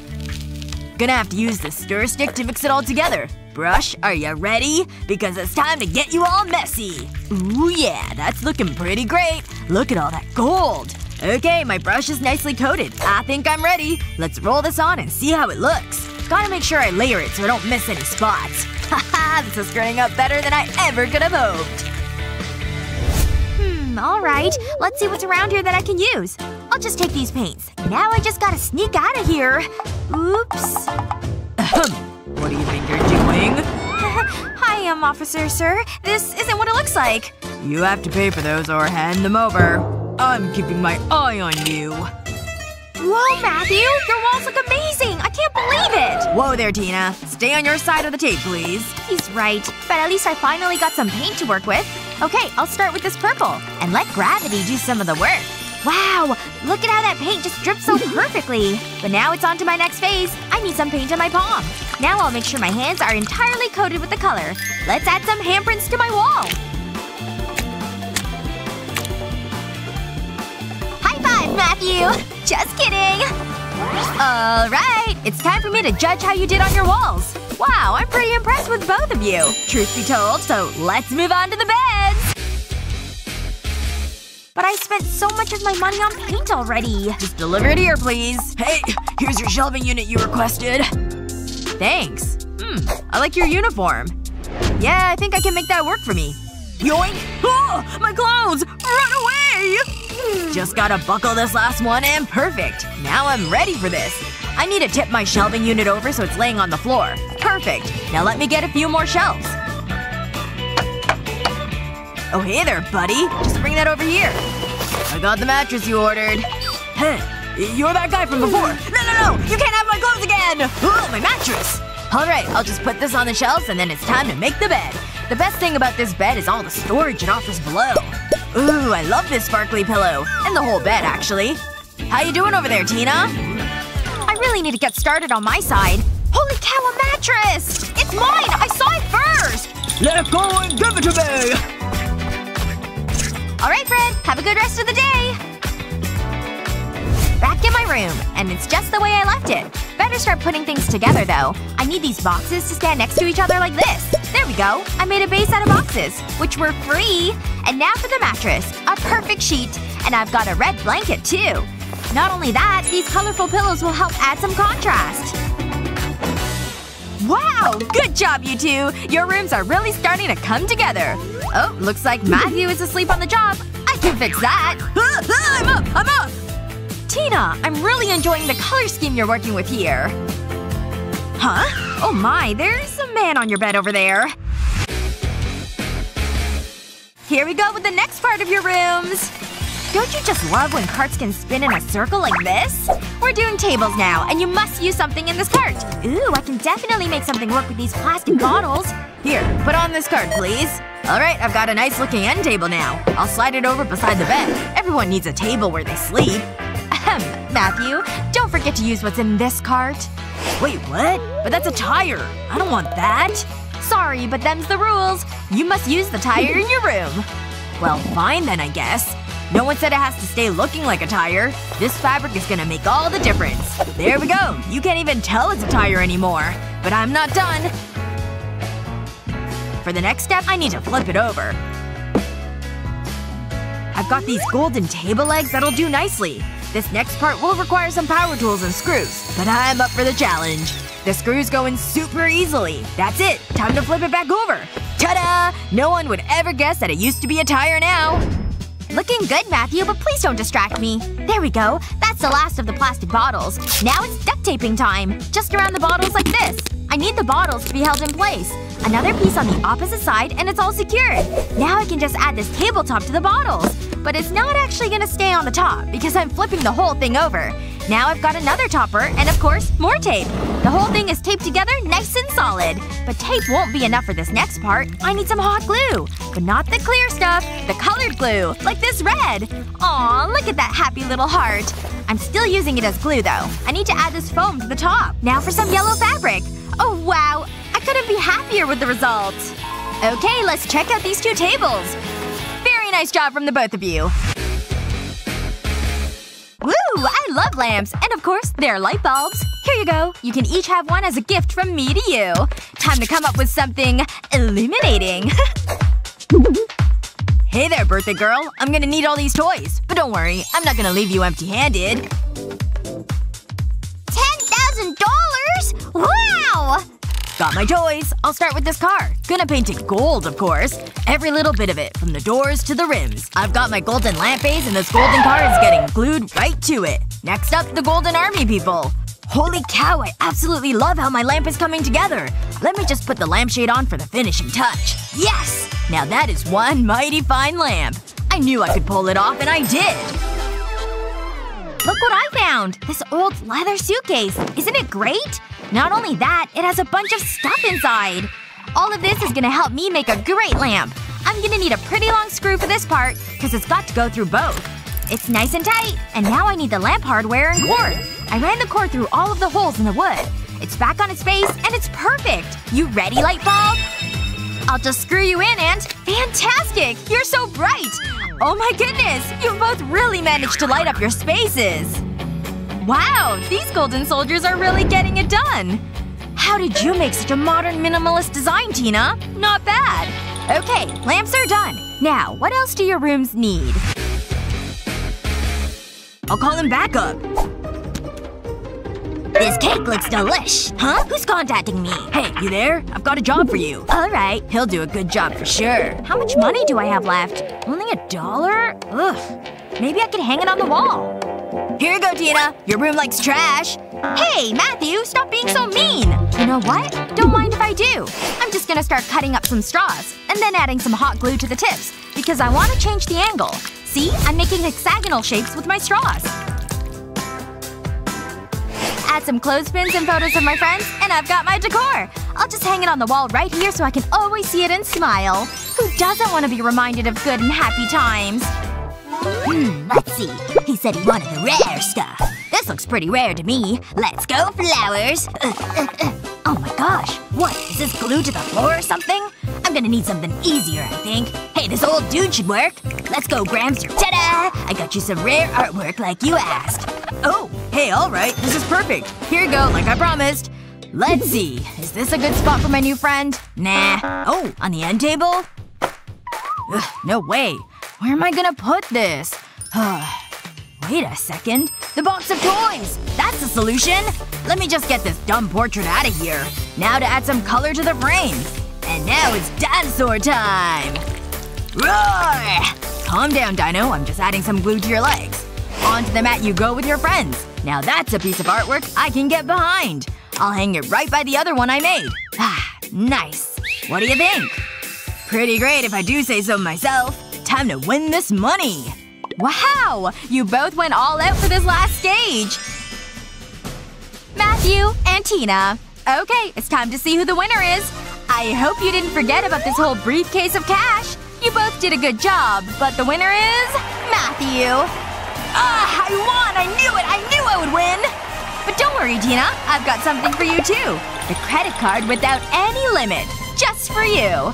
Gonna have to use the stir stick to mix it all together. Brush, are you ready? Because it's time to get you all messy. Ooh yeah, that's looking pretty great. Look at all that gold. Okay, my brush is nicely coated. I think I'm ready. Let's roll this on and see how it looks. Gotta make sure I layer it so I don't miss any spots. (laughs) Haha, this is turning out better than I ever could have hoped. Hmm, alright. Let's see what's around here that I can use. I'll just take these paints. Now I just gotta sneak out of here. Oops. Ahem. What do you think you're doing? (laughs) Hi, um, officer, sir. This isn't what it looks like. You have to pay for those or hand them over. I'm keeping my eye on you. Whoa, Matthew! Your walls look amazing! I can't believe it! Whoa there, Tina. Stay on your side of the tape, please. He's right. But at least I finally got some paint to work with. Okay, I'll start with this purple. And let gravity do some of the work. Wow! Look at how that paint just drips so (laughs) perfectly. But now it's on to my next phase. I need some paint on my palm. Now I'll make sure my hands are entirely coated with the color. Let's add some handprints to my wall. High five, Matthew! Just kidding! Alright, it's time for me to judge how you did on your walls. Wow, I'm pretty impressed with both of you. Truth be told, so let's move on to the beds! But I spent so much of my money on paint already. Just deliver it here, please. Hey, here's your shelving unit you requested. Thanks. Hmm, I like your uniform. Yeah, I think I can make that work for me. Yoink! Oh! My clothes! Run away! Just gotta buckle this last one and perfect. Now I'm ready for this. I need to tip my shelving unit over so it's laying on the floor. Perfect. Now let me get a few more shelves. Oh hey there, buddy. Just bring that over here. I got the mattress you ordered. You're that guy from before. No, no, no! You can't have my clothes again! Oh, my mattress! Alright, I'll just put this on the shelves and then it's time to make the bed. The best thing about this bed is all the storage it offers below. Ooh, I love this sparkly pillow. And the whole bed, actually. How you doing over there, Tina? I really need to get started on my side. Holy cow, a mattress! It's mine! I saw it first! Let it go and give it to me! Alright, Fred. Have a good rest of the day! Back in my room. And it's just the way I left it. Better start putting things together, though. I need these boxes to stand next to each other like this. There we go. I made a base out of boxes. Which were free. And now for the mattress. A perfect sheet. And I've got a red blanket, too. Not only that, these colorful pillows will help add some contrast. Wow! Good job, you two! Your rooms are really starting to come together. Oh, looks like Matthew is asleep on the job. I can fix that. (laughs) I'm up! I'm up! Tina, I'm really enjoying the color scheme you're working with here. Huh? Oh my, there's a man on your bed over there. Here we go with the next part of your rooms. Don't you just love when carts can spin in a circle like this? We're doing tables now, and you must use something in this cart. Ooh, I can definitely make something work with these plastic bottles. Here, put on this cart, please. Alright, I've got a nice looking end table now. I'll slide it over beside the bed. Everyone needs a table where they sleep. Ahem. Matthew, don't forget to use what's in this cart. Wait, what? But that's a tire. I don't want that. Sorry, but them's the rules. You must use the tire in your room. Well, fine then, I guess. No one said it has to stay looking like a tire. This fabric is gonna make all the difference. There we go. You can't even tell it's a tire anymore. But I'm not done. For the next step, I need to flip it over. I've got these golden table legs that'll do nicely. This next part will require some power tools and screws. But I'm up for the challenge. The screws go in super easily. That's it. Time to flip it back over. Ta-da! No one would ever guess that it used to be a tire now. Looking good, Matthew, but please don't distract me. There we go. That's the last of the plastic bottles. Now it's duct taping time. Just around the bottles like this. I need the bottles to be held in place. Another piece on the opposite side and it's all secured. Now I can just add this tabletop to the bottles. But it's not actually gonna stay on the top because I'm flipping the whole thing over. Now I've got another topper and of course, more tape. The whole thing is taped together nice and solid. But tape won't be enough for this next part. I need some hot glue. But not the clear stuff. The colored glue. Like this red. Aw, look at that happy little heart. I'm still using it as glue though. I need to add this foam to the top. Now for some yellow fabric. Oh wow. I couldn't be happier with the result. Okay, let's check out these two tables. Very nice job from the both of you. Woo! I love lamps. And of course, they're light bulbs. Here you go. You can each have one as a gift from me to you. Time to come up with something illuminating. (laughs) Hey there, birthday girl. I'm gonna need all these toys. But don't worry, I'm not gonna leave you empty-handed. Ten thousand dollars? Wow! Got my toys. I'll start with this car. Gonna paint it gold, of course. Every little bit of it, from the doors to the rims. I've got my golden lamp base and this golden car is getting glued right to it. Next up, the golden army people. Holy cow, I absolutely love how my lamp is coming together. Let me just put the lampshade on for the finishing touch. Yes! Now that is one mighty fine lamp. I knew I could pull it off, and I did. Look what I found! This old leather suitcase. Isn't it great? Not only that, it has a bunch of stuff inside. All of this is gonna help me make a great lamp. I'm gonna need a pretty long screw for this part, because it's got to go through both. It's nice and tight. And now I need the lamp hardware and cord. I ran the cord through all of the holes in the wood. It's back on its base, and it's perfect! You ready, light bulb? I'll just screw you in and… Fantastic! You're so bright! Oh my goodness! You've both really managed to light up your spaces! Wow! These golden soldiers are really getting it done! How did you make such a modern minimalist design, Tina? Not bad! Okay, lamps are done. Now, what else do your rooms need? I'll call him back up. This cake looks delish. Huh? Who's contacting me? Hey, you there? I've got a job for you. Alright. He'll do a good job for sure. How much money do I have left? Only a dollar? Ugh. Maybe I could hang it on the wall. Here you go, Tina. Your room likes trash. Hey, Matthew! Stop being so mean! You know what? Don't mind if I do. I'm just gonna start cutting up some straws. And then adding some hot glue to the tips. Because I want to change the angle. See? I'm making hexagonal shapes with my straws. Add some clothespins and photos of my friends, and I've got my decor! I'll just hang it on the wall right here so I can always see it and smile. Who doesn't want to be reminded of good and happy times? Hmm, let's see. He said he wanted the rare stuff. This looks pretty rare to me. Let's go, flowers. Uh, uh, uh. Oh my gosh. What? Is this glued to the floor or something? I'm gonna need something easier, I think. Hey, this old dude should work. Let's go, Gramster. Ta-da! I got you some rare artwork like you asked. Oh, hey, alright. This is perfect. Here you go, like I promised. Let's see. Is this a good spot for my new friend? Nah. Oh, on the end table? Ugh, no way. Where am I gonna put this? Wait a second. The box of toys! That's the solution! Let me just get this dumb portrait out of here. Now to add some color to the frame. And now it's dinosaur time! Roar! Calm down, Dino. I'm just adding some glue to your legs. Onto the mat you go with your friends. Now that's a piece of artwork I can get behind. I'll hang it right by the other one I made. Ah, nice. What do you think? Pretty great if I do say so myself. Time to win this money! Wow! You both went all out for this last stage! Matthew and Tina. Okay, it's time to see who the winner is. I hope you didn't forget about this whole briefcase of cash. You both did a good job, but the winner is… Matthew. Ah! I won! I knew it! I knew I would win! But don't worry, Tina. I've got something for you, too. The credit card without any limit. Just for you.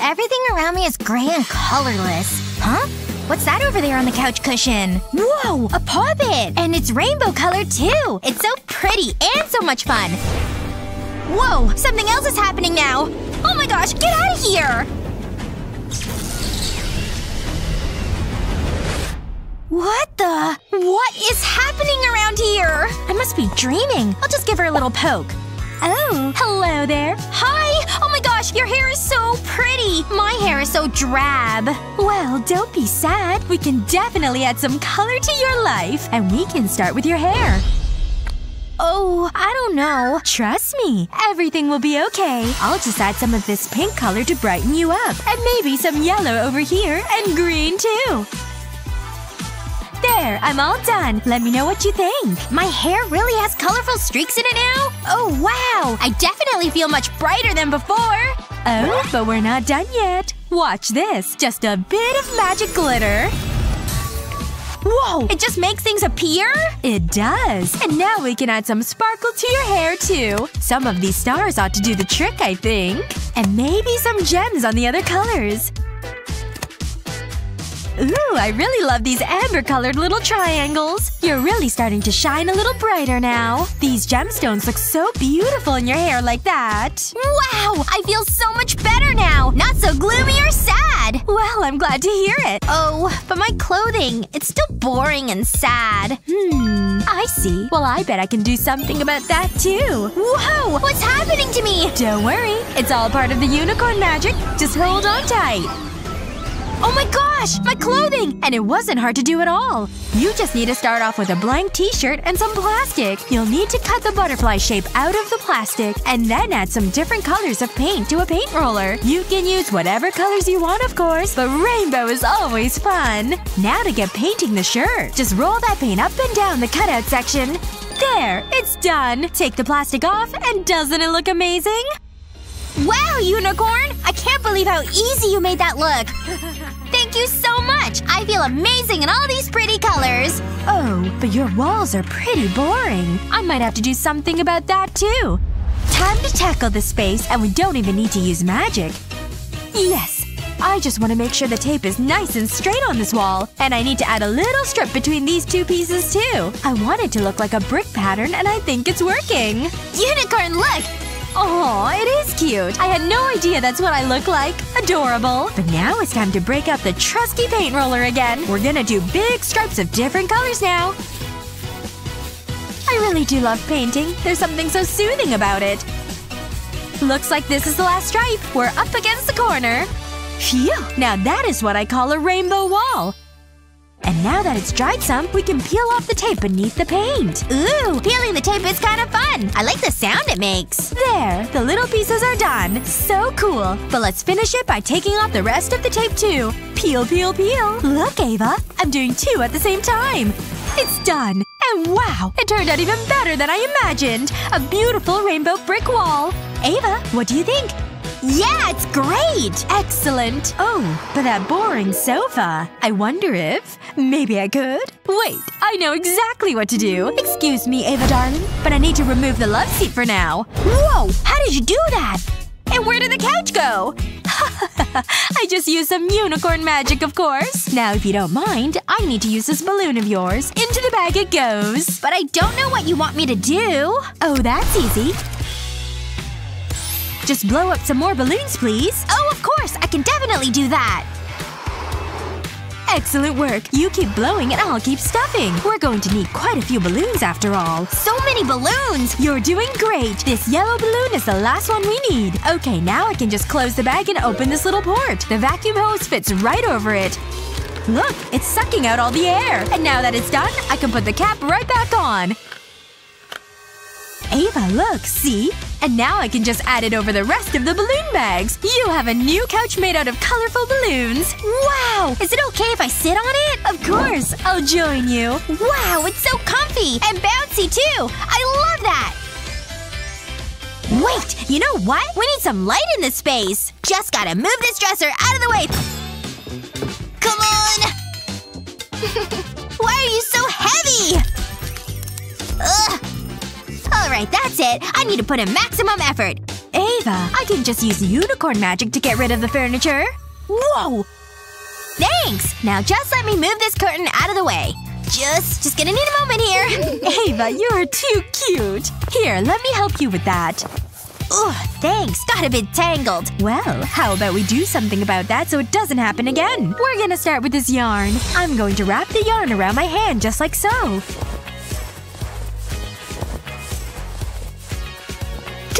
Everything around me is gray and colorless. Huh? What's that over there on the couch cushion? Whoa! A paw puppet! And it's rainbow colored, too! It's so pretty and so much fun! Whoa! Something else is happening now! Oh my gosh, get out of here! What the? What is happening around here? I must be dreaming. I'll just give her a little poke. Oh, hello there. Hi! Oh my gosh, your hair is so pretty! My hair is so drab. Well, don't be sad. We can definitely add some color to your life. And we can start with your hair. Oh, I don't know. Trust me. Everything will be okay. I'll just add some of this pink color to brighten you up. And maybe some yellow over here. And green, too. There, I'm all done. Let me know what you think. My hair really has colorful streaks in it now? Oh, wow! I definitely feel much brighter than before! Oh, but we're not done yet. Watch this. Just a bit of magic glitter. Whoa! It just makes things appear? It does. And now we can add some sparkle to your hair, too. Some of these stars ought to do the trick, I think. And maybe some gems on the other colors. Ooh, I really love these amber-colored little triangles. You're really starting to shine a little brighter now. These gemstones look so beautiful in your hair like that. Wow! I feel so much better now! Not so gloomy or sad! Well, I'm glad to hear it. Oh, but my clothing. It's still boring and sad. Hmm. I see. Well, I bet I can do something about that, too. Whoa! What's happening to me? Don't worry. It's all part of the unicorn magic. Just hold on tight. Oh my gosh! My clothing! And it wasn't hard to do at all. You just need to start off with a blank t-shirt and some plastic. You'll need to cut the butterfly shape out of the plastic and then add some different colors of paint to a paint roller. You can use whatever colors you want, of course, but rainbow is always fun. Now to get painting the shirt. Just roll that paint up and down the cutout section. There! It's done! Take the plastic off and doesn't it look amazing? Wow, Unicorn! I can't believe how easy you made that look! (laughs) Thank you so much! I feel amazing in all these pretty colors! Oh, but your walls are pretty boring. I might have to do something about that, too. Time to tackle the space, and we don't even need to use magic. Yes! I just want to make sure the tape is nice and straight on this wall. And I need to add a little strip between these two pieces, too. I want it to look like a brick pattern, and I think it's working. Unicorn, look! Oh, it is cute. I had no idea that's what I look like. Adorable. But now it's time to break out the trusty paint roller again. We're gonna do big stripes of different colors now. I really do love painting. There's something so soothing about it. Looks like this is the last stripe. We're up against the corner. Phew! Now that is what I call a rainbow wall. And now that it's dried some, we can peel off the tape beneath the paint. Ooh, peeling the tape is kind of fun. I like the sound it makes. There, the little pieces are done. So cool. But let's finish it by taking off the rest of the tape too. Peel, peel, peel. Look, Ava. I'm doing two at the same time. It's done. And wow! It turned out even better than I imagined! A beautiful rainbow brick wall! Ava, what do you think? Yeah, it's great! Excellent! Oh, but that boring sofa. I wonder if… maybe I could? Wait, I know exactly what to do. Excuse me, Ava darling, but I need to remove the love seat for now. Whoa! How did you do that? And where did the couch go? (laughs) I just used some unicorn magic, of course. Now, if you don't mind, I need to use this balloon of yours. Into the bag it goes. But I don't know what you want me to do. Oh, that's easy. Just blow up some more balloons, please. Oh, of course! I can definitely do that! Excellent work. You keep blowing and I'll keep stuffing. We're going to need quite a few balloons after all. So many balloons! You're doing great. This yellow balloon is the last one we need. Okay, now I can just close the bag and open this little port. The vacuum hose fits right over it. Look, it's sucking out all the air. And now that it's done, I can put the cap right back on. Ava, look, see? And now I can just add it over the rest of the balloon bags. You have a new couch made out of colorful balloons. Wow! Is it okay if I sit on it? Of course! I'll join you. Wow, it's so comfy! And bouncy, too! I love that! Wait! You know what? We need some light in this space! Just gotta move this dresser out of the way! Come on! (laughs) Why are you so heavy? Alright, that's it. I need to put in maximum effort. Ava, I can just use unicorn magic to get rid of the furniture. Whoa! Thanks! Now just let me move this curtain out of the way. Just, just gonna need a moment here. (laughs) Ava, you're too cute. Here, let me help you with that. Ugh, thanks. Got a bit tangled. Well, how about we do something about that so it doesn't happen again? We're gonna start with this yarn. I'm going to wrap the yarn around my hand just like so.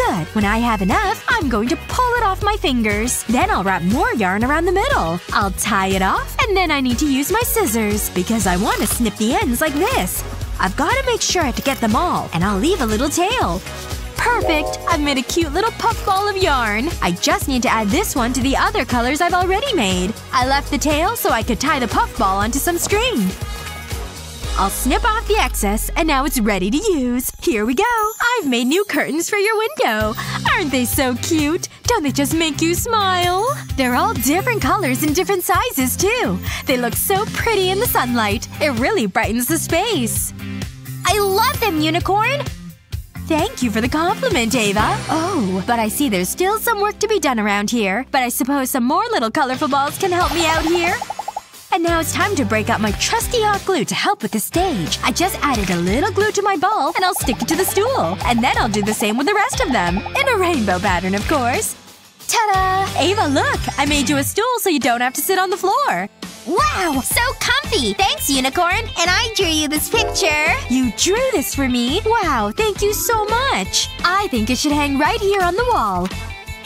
Good. When I have enough, I'm going to pull it off my fingers. Then I'll wrap more yarn around the middle. I'll tie it off, and then I need to use my scissors. Because I want to snip the ends like this. I've gotta make sure to get them all, and I'll leave a little tail. Perfect! I've made a cute little puff ball of yarn. I just need to add this one to the other colors I've already made. I left the tail so I could tie the puff ball onto some string. I'll snip off the excess, and now it's ready to use. Here we go! I've made new curtains for your window! Aren't they so cute? Don't they just make you smile? They're all different colors and different sizes, too. They look so pretty in the sunlight. It really brightens the space. I love them, Unicorn! Thank you for the compliment, Ava. Oh, but I see there's still some work to be done around here. But I suppose some more little colorful balls can help me out here? And now it's time to break out my trusty hot glue to help with the stage. I just added a little glue to my ball, and I'll stick it to the stool. And then I'll do the same with the rest of them. In a rainbow pattern, of course. Ta-da! Ava, look! I made you a stool so you don't have to sit on the floor. Wow! So comfy! Thanks, Unicorn! And I drew you this picture! You drew this for me? Wow, thank you so much! I think it should hang right here on the wall.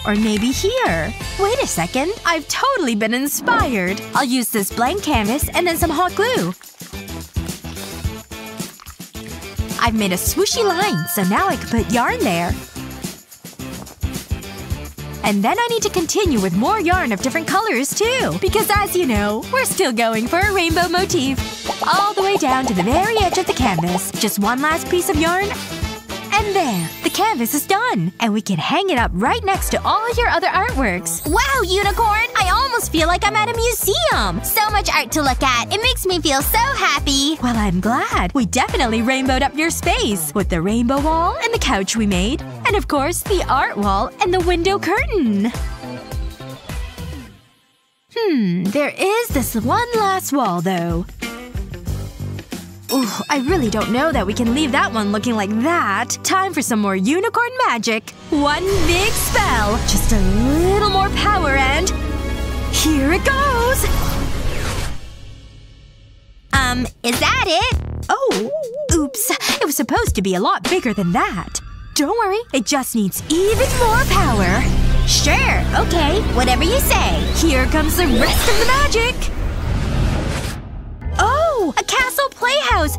Or maybe here. Wait a second. I've totally been inspired. I'll use this blank canvas and then some hot glue. I've made a swooshy line, so now I can put yarn there. And then I need to continue with more yarn of different colors, too. Because as you know, we're still going for a rainbow motif. All the way down to the very edge of the canvas. Just one last piece of yarn. And there! The canvas is done! And we can hang it up right next to all your other artworks. Wow, Unicorn! I almost feel like I'm at a museum! So much art to look at. It makes me feel so happy. Well, I'm glad. We definitely rainbowed up your space. With the rainbow wall and the couch we made. And of course, the art wall and the window curtain. Hmm, there is this one last wall, though. Ooh, I really don't know that we can leave that one looking like that. Time for some more unicorn magic. One big spell. Just a little more power and… Here it goes! Um, is that it? Oh. Oops. It was supposed to be a lot bigger than that. Don't worry. It just needs even more power. Sure. Okay. Whatever you say. Here comes the rest of the magic! Oh! A castle playhouse!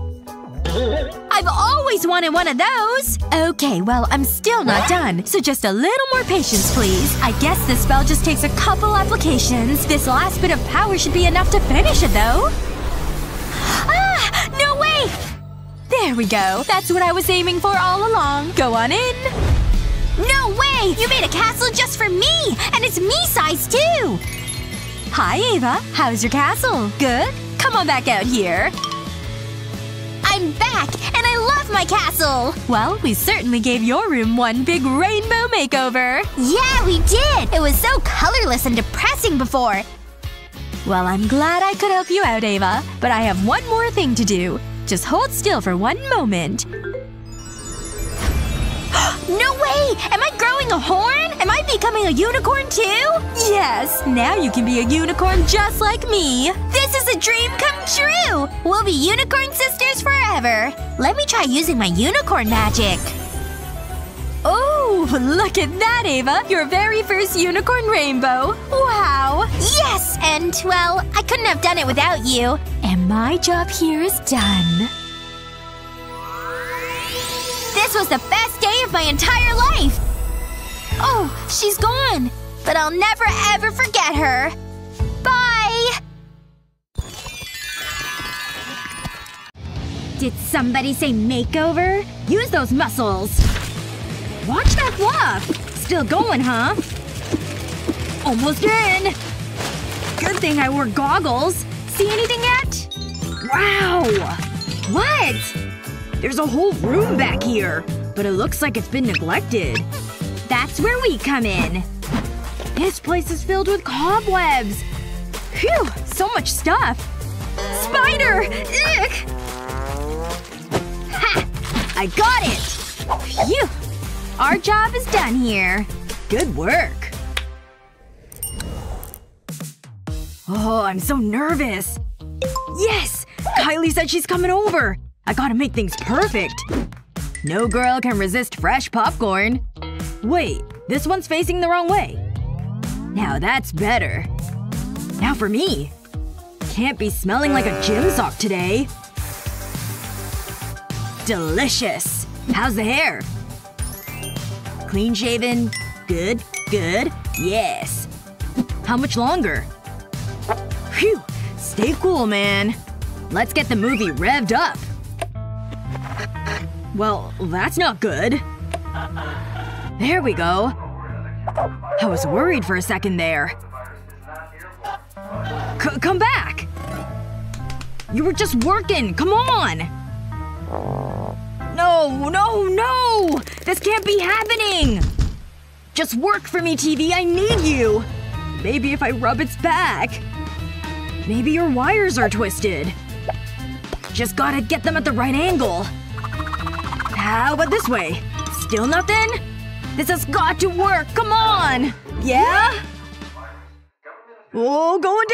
I've always wanted one of those! Okay, well, I'm still not done. So just a little more patience, please. I guess this spell just takes a couple applications. This last bit of power should be enough to finish it, though. Ah! No way! There we go. That's what I was aiming for all along. Go on in. No way! You made a castle just for me! And it's me size, too! Hi, Ava. How's your castle? Good? Come on back out here. I'm back! And I love my castle! Well, we certainly gave your room one big rainbow makeover. Yeah, we did! It was so colorless and depressing before. Well, I'm glad I could help you out, Ava. But I have one more thing to do. Just hold still for one moment. No way! Am I growing a horn? Am I becoming a unicorn too? Yes! Now you can be a unicorn just like me! This is a dream come true! We'll be unicorn sisters forever! Let me try using my unicorn magic. Oh, look at that, Ava! Your very first unicorn rainbow! Wow! Yes! And, well, I couldn't have done it without you. And my job here is done. This was the best day of my entire life! Oh, she's gone. But I'll never ever forget her. Bye! Did somebody say makeover? Use those muscles! Watch that fluff! Still going, huh? Almost in! Good thing I wore goggles. See anything yet? Wow! What? There's a whole room back here. But it looks like it's been neglected. That's where we come in. This place is filled with cobwebs. Phew! So much stuff. Spider! Ick! Ha! I got it! Phew! Our job is done here. Good work. Oh, I'm so nervous. Yes! Kylie said she's coming over! I gotta make things perfect. No girl can resist fresh popcorn. Wait, this one's facing the wrong way. Now that's better. Now for me. Can't be smelling like a gym sock today. Delicious. How's the hair? Clean shaven? Good? Good? Yes. How much longer? Phew. Stay cool, man. Let's get the movie revved up. Well, that's not good. There we go. I was worried for a second there. C come back! You were just working! Come on! No, no, no! This can't be happening! Just work for me, TV. I need you! Maybe if I rub its back. Maybe your wires are twisted. Just gotta get them at the right angle. How about this way? Still nothing? This has got to work! Come on! Yeah? Oh, going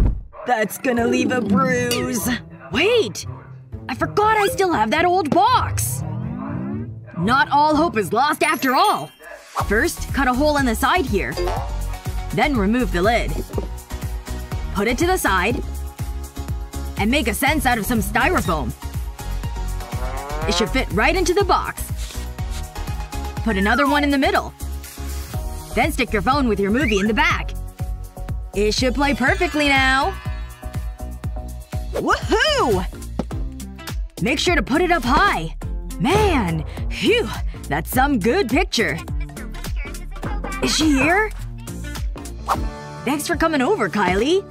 down! That's gonna leave a bruise. Wait! I forgot I still have that old box! Not all hope is lost after all! First, cut a hole in the side here. Then remove the lid. Put it to the side. And make a sense out of some styrofoam. It should fit right into the box. Put another one in the middle. Then stick your phone with your movie in the back. It should play perfectly now. Woohoo! Make sure to put it up high. Man! Phew! That's some good picture. Is she here? Thanks for coming over, Kylie.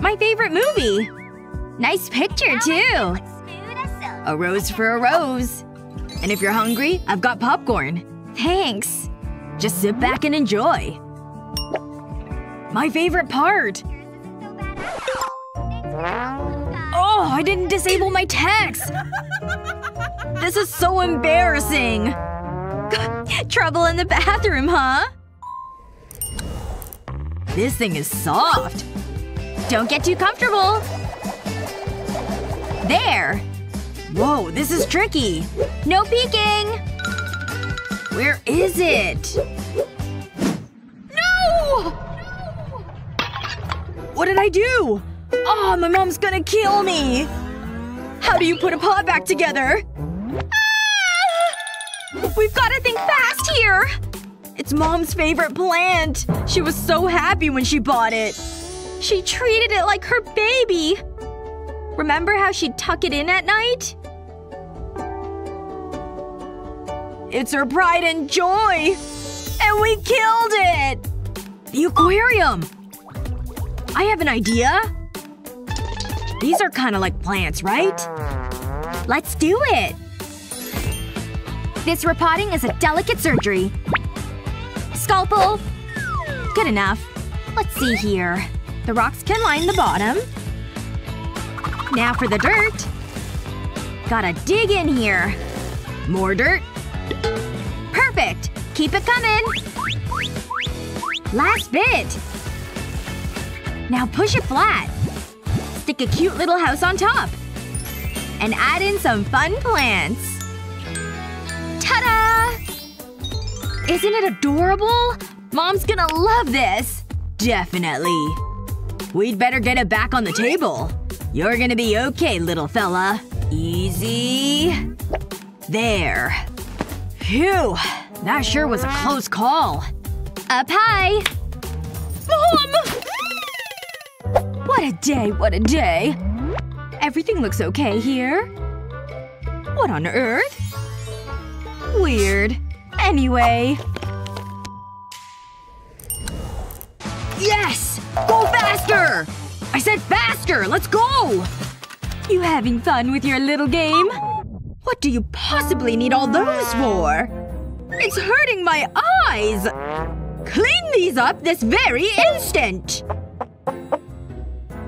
My favorite movie! Nice picture, too! A rose for a rose. And if you're hungry, I've got popcorn. Thanks. Just sit back and enjoy. My favorite part! Oh, I didn't disable my text! This is so embarrassing! (laughs) Trouble in the bathroom, huh? This thing is soft. Don't get too comfortable. There! Whoa, this is tricky. No peeking! Where is it? No! What did I do? Oh, my mom's gonna kill me! How do you put a pot back together? Ah! We've gotta think fast here! It's mom's favorite plant! She was so happy when she bought it. She treated it like her baby! Remember how she'd tuck it in at night? It's her pride and joy! And we killed it! The aquarium! I have an idea. These are kinda like plants, right? Let's do it! This repotting is a delicate surgery. Scalpel! Good enough. Let's see here. The rocks can line the bottom. Now for the dirt. Gotta dig in here. More dirt? Perfect! Keep it coming! Last bit! Now push it flat. Stick a cute little house on top. And add in some fun plants. Ta-da! Isn't it adorable? Mom's gonna love this! Definitely. We'd better get it back on the table. You're gonna be okay, little fella. Easy. There. Phew. That sure was a close call. Up high! Mom! What a day, what a day. Everything looks okay here. What on earth? Weird. Anyway. Yes! Go faster! I said faster! Let's go! You having fun with your little game? What do you possibly need all those for? It's hurting my eyes! Clean these up this very instant!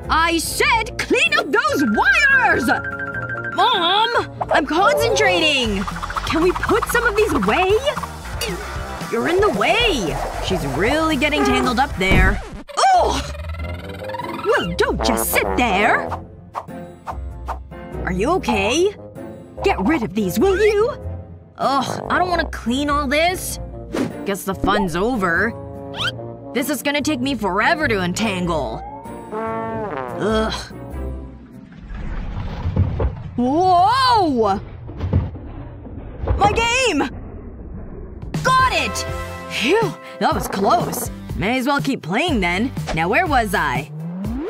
I said clean up those wires! Mom! I'm concentrating! Can we put some of these away? You're in the way! She's really getting tangled up there. Oh! Well, don't just sit there! Are you okay? Get rid of these, will you? Ugh, I don't want to clean all this. Guess the fun's over. This is gonna take me forever to untangle. Ugh. Whoa! My game! Got it! Phew, that was close. May as well keep playing then. Now where was I?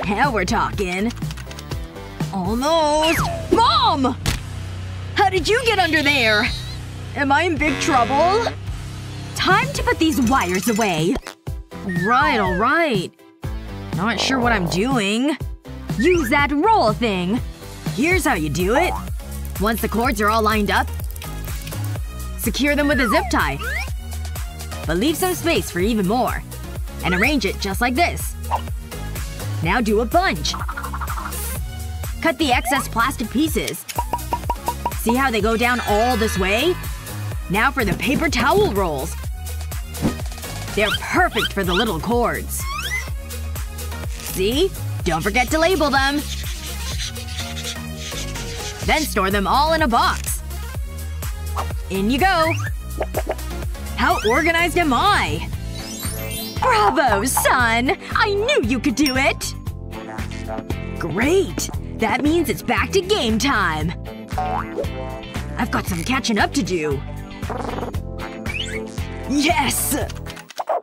Now we're talking. Almost. Mom! How did you get under there? Am I in big trouble? Time to put these wires away. Right, alright. Not sure what I'm doing. Use that roll thing. Here's how you do it. Once the cords are all lined up, secure them with a zip tie. But leave some space for even more. And arrange it just like this. Now do a bunch. Cut the excess plastic pieces. See how they go down all this way? Now for the paper towel rolls. They're perfect for the little cords. See? Don't forget to label them. Then store them all in a box. In you go. How organized am I? Bravo, son! I knew you could do it! Great! That means it's back to game time! I've got some catching up to do. Yes!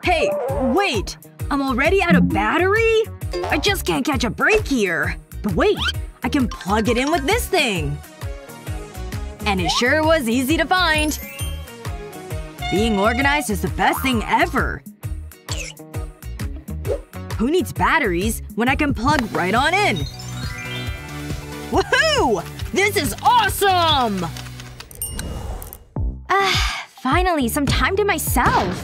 Hey, wait! I'm already out of battery? I just can't catch a break here. But wait, I can plug it in with this thing. And it sure was easy to find. Being organized is the best thing ever. Who needs batteries when I can plug right on in? Woohoo! This is awesome! Ah, finally, some time to myself.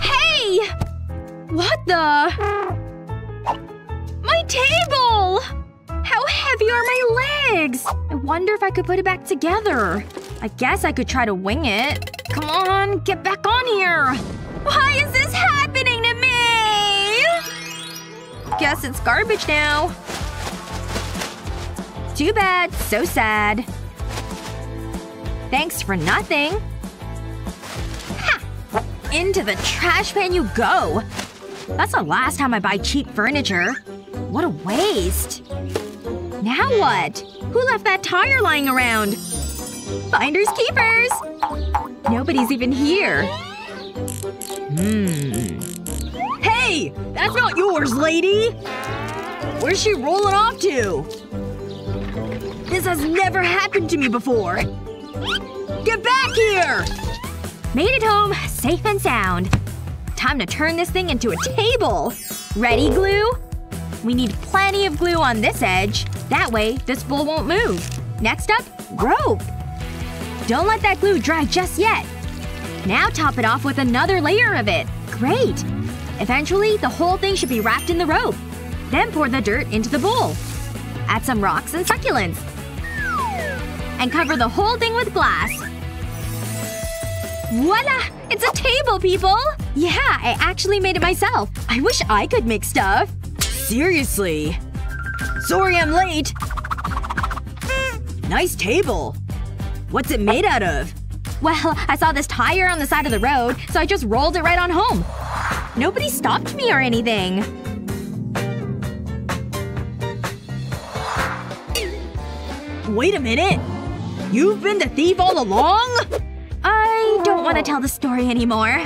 Hey! What the? My table! How heavy are my legs? I wonder if I could put it back together. I guess I could try to wing it. Come on, get back on here! Why is this happening to me? Guess it's garbage now. Too bad. So sad. Thanks for nothing. Ha! Into the trash pan you go. That's the last time I buy cheap furniture. What a waste. Now what? Who left that tire lying around? Finders keepers! Nobody's even here. Hmm. Hey! That's not yours, lady! Where's she rolling off to? This has never happened to me before! Get back here! Made it home, safe and sound. Time to turn this thing into a table! Ready, glue? We need plenty of glue on this edge. That way, this bowl won't move. Next up, rope. Don't let that glue dry just yet. Now top it off with another layer of it. Great! Eventually, the whole thing should be wrapped in the rope. Then pour the dirt into the bowl. Add some rocks and succulents. And cover the whole thing with glass. Voila! It's a table, people! Yeah, I actually made it myself. I wish I could make stuff. Seriously. Sorry I'm late. Nice table. What's it made out of? Well, I saw this tire on the side of the road, so I just rolled it right on home. Nobody stopped me or anything. Wait a minute. You've been the thief all along? I don't want to tell the story anymore.